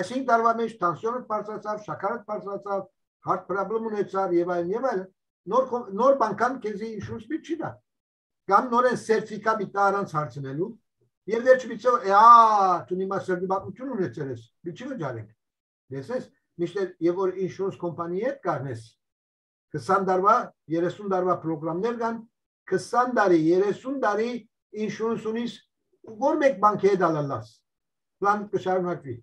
այս 5 տարվա մեջ տանսիոնը բարձրացավ, շաքարը բարձրացավ, heart problem ունեցավ եւ այլն եւ այլն, նոր նոր բանկան քեզի մի չի դա։ Կամ նորեն սերտիֆիկա մի տարանց հարցնելու եւ վերջ միցո, «Ա, դու հիմա սերտիֆիկացիա ունեցել ես, մի չի վճարենք»։ Դեսես, միշտ եւ որ ինշուրենս կոմպանիի հետ կառնես 20 տարվա 30 տարվա ծրագրամներ կան 20 տարի 30 տարի ինշուրենս ունիս որ մեկ բանկի հետ ալալաս պլան կշարունակվի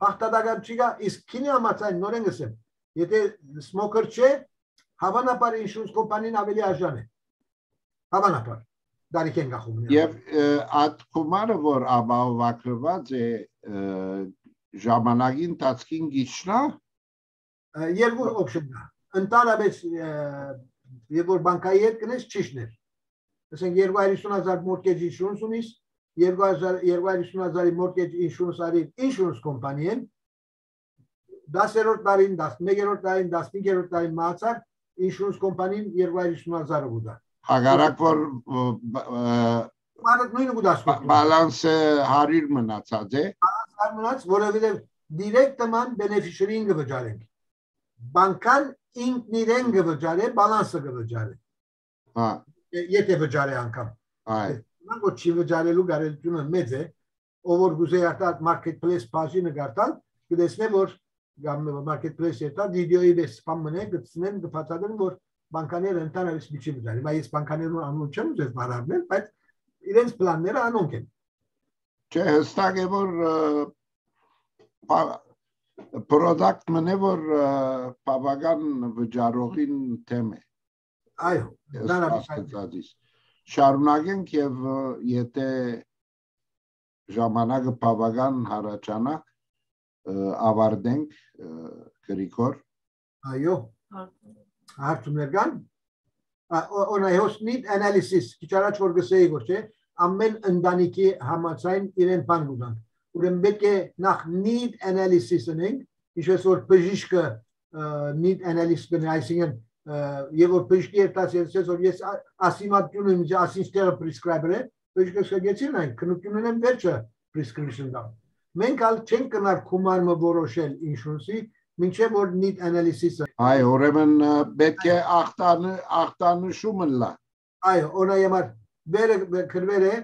հաղթադակար չի գա իսկ քինի համացայն նորեն գսեմ եթե սմոքեր չէ հավանաբար ինշուրենս կոմպանին ավելի արժան է հավանաբար դարիք են գախում եւ այդ կոմարը որ ապահովագրված է ժամանակի ընթացքին գիչնա երկու օպշն կա ընդհանրապես եւ որ բանկայի հետ կնես ճիշտն է ասենք 250000 mortgage insurance ունիս 2000 250000-ի mortgage insurance արի insurance կոմպանիան 10-րդ տարին 11-րդ տարին 15-րդ տարին մահացար insurance կոմպանին 250000-ը ուտա հագարակ որ մարդ նույնը գուտաշ բալանսը 100 մնացած է բալանս մնաց որովհետեւ դիրեկտ ման բենեֆիշերին կվճարենք բանկան ինքն իրեն կվճարե, բալանսը կվճարե։ Հա։ Եթե վճարե անգամ։ Այ։ Ման ոչ չի վճարելու կարելությունը մեծ է, ով որ գուզե արտա marketplace page-ը գարտալ, կտեսնե որ կամ marketplace ետա վիդեոյի վեր սպամ մնե գտնեն գծածեն որ բանկաները ընդհանրապես միջի վճարի։ Բայց բանկաներն անուն չեմ ուզես բարարնել, բայց իրենց պլանները անոնք են։ Չէ, հստակ է որ product մնե որ բավական վճարողին թեմ է այո դրանից շարունակենք եւ եթե ժամանակը բավական հարաճանա ավարտենք Գրիգոր այո հարցումներ կան օրնայոս need analysis քիչ առաջ որ գսեի որ չէ ամեն ընտանիքի համաձայն իրեն բան ունեն ուրեմն պետք է նախ need analysis ունենք, ինչպես որ բժիշկը need analysis կնի, այսինքն եւ որ բժիշկի երտաս ես որ ես ասիմատյուն եմ, ասինստերը prescriber է, բժիշկը շեգեցին այն, քննությունն են վերջը prescription դա։ Մենք ալ չենք կնար կոմարմը որոշել insurance-ի, մինչև որ need analysis-ը։ Այո, ուրեմն պետք է ախտանը ախտանշումը լա։ Այո, օրինակ վերը քրվեր է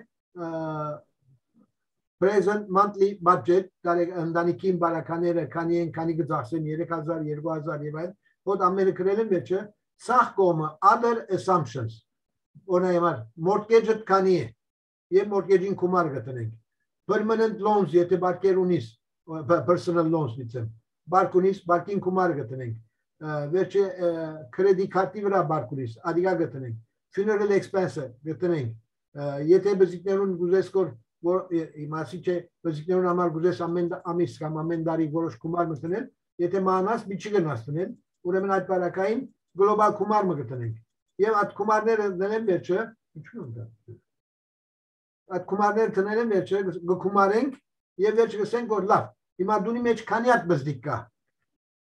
present monthly budget ընտանիքին բարակաները քանի են քանի գծասեն 3000 2000 եւ այլ հոտ ամենը գրել են վերջը, սաղ կողմը other assumptions, օրնայմար, mortgage-ը քանի է, եւ mortgage-ին գումար գտնենք։ Permanent loans, եթե բարկեր ունիս, personal loans դիցեմ, բարկ ունիս, բարկին գումար գտնենք վերջը credit card-ի վրա բարկուրիս, ադիգա գտնենք, funeral expense-ը գտնենք, եթե բզիկներուն գուզես կոր որ իմասի չէ բզիկներուն համար գուզես ամեն ամիս կամ ամեն տարի որոշ գումար մտնել, եթե մանաս մի չի գնաս տնել, ուրեմն այդ բարակային գլոբալ գումար մը գտնենք։ Եվ այդ գումարները դնեն վերջը, ինչու՞ դա։ Այդ գումարները դնեն վերջը գումարենք եւ վերջը գսենք որ լավ, հիմա դունի մեջ քանի հատ բզիկ կա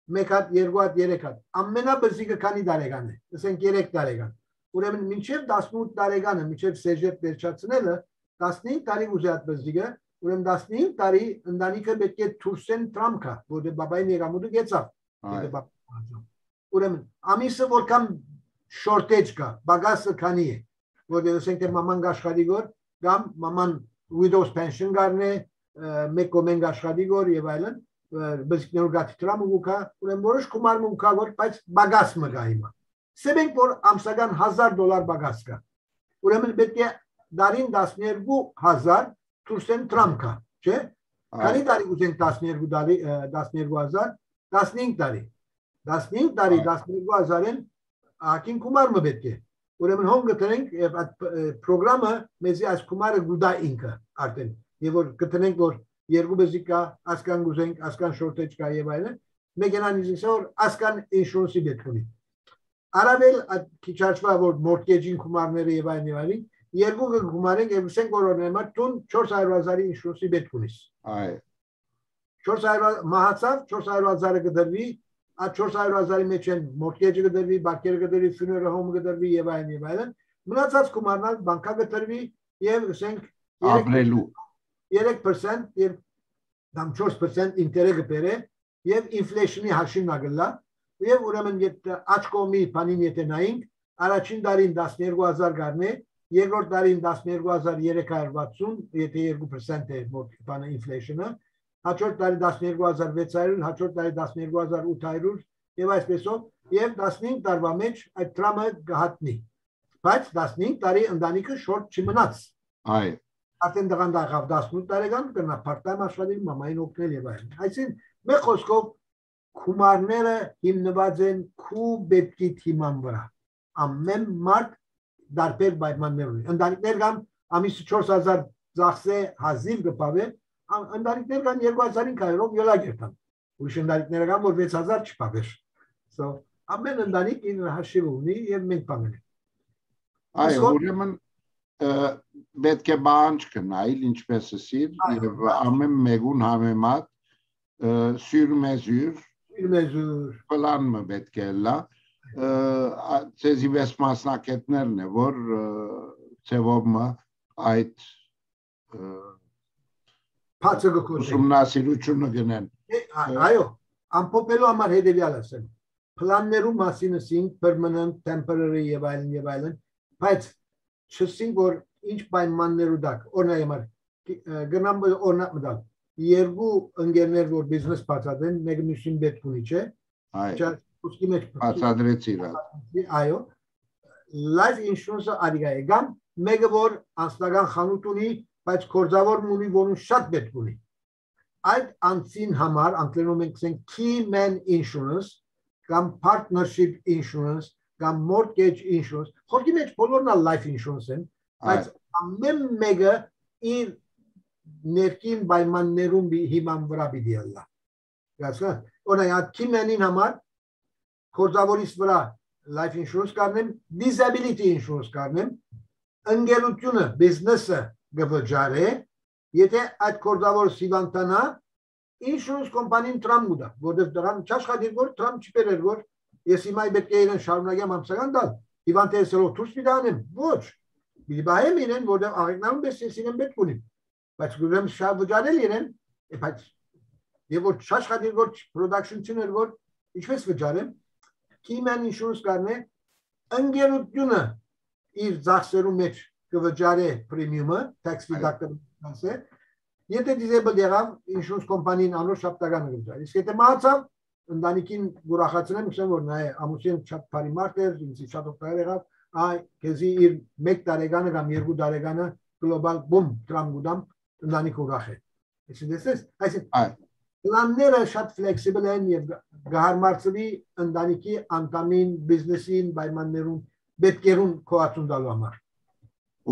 մեկ հատ, երկու հատ, երեք հատ։ Ամենաբզիկը քանի տարեկան է։ Ասենք 3 տարեկան։ Ուրեմն մինչև 18 տարեկանը, մինչև սեժետ վերջացնելը 15 տարի ուզի այդ բզիկը, ուրեմն 15 տարի ընտանիքը պետք է թուրսեն տրամկա, որտեղ բաբային երամուտը գեցավ։ Ուրեմն ամիսը որքան շորտեջ կա, բագասը քանի է, որտեղ ասենք թե մաման աշխատի գոր, կամ մաման widows pension գարնե, մեկ կոմեն աշխատի գոր եւ այլն, բզիկներով գաթի տրամ ուկա, ուրեմն որոշ գումար մուկա որ բայց բագաս մը գա հիմա։ Սեբենք որ ամսական 1000 դոլար բագաս կա։ Ուրեմն պետք է դարին 12000 թուրսեն տրամ կա, չէ՞։ Քանի տարի ուզենք 12 տարի 12000 15 տարի 15 տարի 12000-ին ակին գումար մը պետք է։ Ուրեմն հոն գտնենք եւ այդ ծրագրամը մեզի այս գումարը գուտա ինքը արդեն։ Եվ որ գտնենք որ երկու բեզի կա, ասկան գուզենք, ասկան շորտեջ կա եւ այլն, մեքենան իզիսոր ասկան ինշուրենսի պետք ունի։ Արավել քիչ աչվա որ մորտգեջին գումարները եւ այլն եւ այլն, երկու գումարենք եւ ասենք որ օրինակ տուն 400.000-ի ինշուրենսի պետք ունիս։ Այ 400 մահացավ 400.000-ը կդրվի, այդ 400.000-ի մեջ են մորտգեջը կդրվի, բանկերը կդրվի, ֆյուները հոմ կդրվի եւ այլն եւ այլն։ Մնացած գումարներ բանկա կդրվի եւ ասենք ապրելու 3% եւ դամ 4% ինտերեգը բերե եւ ինֆլեյշնի հաշիվն ագլա եւ ուրեմն եթե աչկոմի բանին եթե նայենք առաջին տարին 12000 գարնե երկրորդ տարին 12360 եթե 2% է բանը ինֆլեյշնը հաջորդ տարի 12600 հաջորդ տարի 12800 եւ այսպեսով եւ 15 տարվա մեջ այդ տրամը գահատնի բայց 15 տարի ընտանիքը շորտ չմնաց այ արդեն դղան դաղավ 18 տարեկան կնա part-time աշխատի մամային օգնել եւ այլն։ Այսին մեկ խոսքով խումարները հիմնված են քու բետքի թիման վրա։ Ամեն մարդ դարբեր պայմաններ ունի։ Ընտանիքներ կան ամիսը 4000 ծախսե հազիվ կպավե, ընտանիքներ կան 2500-ով յոլագերտան։ Ուրիշ ընտանիքներ կան որ 6000 չպավեր։ So ամեն ընտանիք իր հաշիվ ունի եւ մենք պանենք։ Այո, ուրեմն պետք է բանջ կնայել ինչպես է սիր եւ ամեն մեկուն համեմատ sur mesure sur mesure պլանը պետք է լա ցեզի վես մասնակետներն է որ ծևոմը այդ փածը գոհ ուսումնասիրությունը գնեն այո ամփոփելու համար հետեւյալ ասեմ. Պլաններու մասին ասին permanent temporary եւ այլն եւ այլն բայց չսին որ ինչ պայմաններու դակ օրինակ համար գնամ օրինակ մտալ երկու ընկերներ որ բիզնես բացատեն մեկը մյուսին պետք ունի չէ այո ուստի մեջ բացադրեցի այո life insurance-ը ադիգա է գամ մեկը որ անձնական խանութ ունի բայց կորձավոր ունի որուն շատ պետք ունի այդ անցին համար անգլերեն մենք ասենք key man insurance կամ partnership insurance կամ mortgage insurance, խորքի մեջ բոլորն ալ life insurance են, բայց ամեն մեկը իր ներքին պայմաններում հիման վրա պիտի ալա։ Գասա, օրինակ քիմենին համար կորձավորից վրա life insurance կառնեմ, disability insurance կառնեմ, ընկերությունը, բիզնեսը գվճարե, եթե այդ կորձավոր սիվանտանա, insurance կոմպանին տրամ ուդա, որտեղ դրան չաշխատիր որ տրամ չբերեր որ Ես հիմա պետք է իրեն շարունակեմ ամսական տալ։ Հիվանդեցելով դուրս մի դանեմ։ Ոչ։ Մի բայեմ իրեն, որտեղ աղիքներում դες ես իրեն պետք ունիմ։ Բայց գուրեմ շատ վճարել իրեն, բայց եւ որ շաշխատի որ production չներ որ ինչպես վճարեմ։ Քիմեն insurance կարնե ընկերությունը իր ծախսերու մեջ կվճարե պրեմիումը, tax deductible ասե։ Եթե disabled եղավ, insurance կոմպանին անոր շապտականը վճարի։ Իսկ եթե մահացավ, ընտանիքին ուրախացնեմ, ասեմ որ նայ ամուսին շատ բարի մարդ էր, ինձ շատ օգտակար եղավ, այ քեզի իր 1 տարեկանը կամ 2 տարեկանը գլոբալ բում տրամ գուդամ ընտանիք ուրախ է։ Այսինքն, այսինքն պլանները շատ ֆլեքսիբլ են եւ գահարմարցվի ընտանիքի անդամին, բիզնեսին, պայմաններուն, պետքերուն կոացուն տալու համար։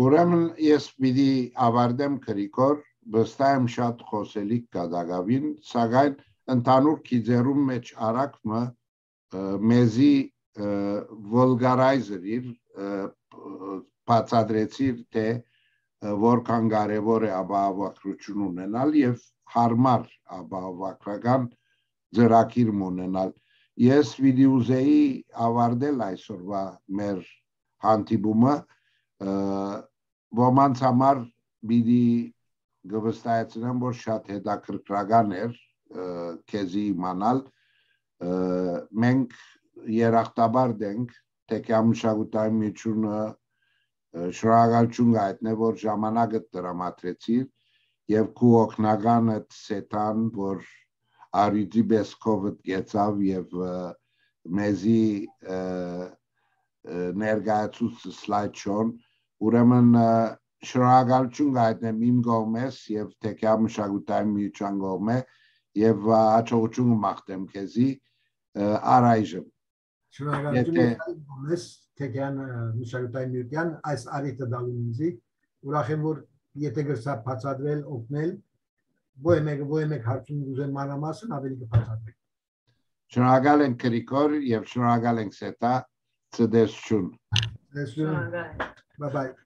Ուրեմն ես պիտի ավարտեմ քրիկոր, վստահ եմ շատ խոսելիք կդագավին, սակայն ընդհանուր քիզերում մեջ արակմը մեզի վոլգարայզեր բացադրեցիր թե որքան կարևոր է ապահովագրություն ունենալ եւ հարմար ապահովագրական ծրագիր ունենալ ես վիդեոզեի ավարտել այսօրվա մեր հանդիպումը ոմանց համար բիդի գվստայացնեմ որ շատ հետաքրքրական էր քեզի իմանալ մենք երախտաբար դենք տեկամշակութային միությունը շնորհակալություն գայտնե որ ժամանակը տրամադրեցիր եւ քու օկնագանը սետան որ արիդի բեսկովդ գեցավ եւ մեզի ներկայացուց սլայդ շոն ուրեմն շնորհակալություն գայտնեմ իմ կողմես եւ թեկյա մշակութային միության կողմե եւ հաջողություն մաղթեմ քեզի առայժմ շնորհակալություն կողմես թեկյան մշակութային միության այս արիտը դալու ինձի ուրախ եմ որ եթե գրսա բացադրել, օգնել, ոյ մեկը ոյ մեկ հարցում ուզեն մանրամասն ավելի կբացատրենք։ Շնորհակալ ենք Գրիգոր եւ շնորհակալ ենք Սետա ծդեսություն։ Ծդեսություն։ Bye bye.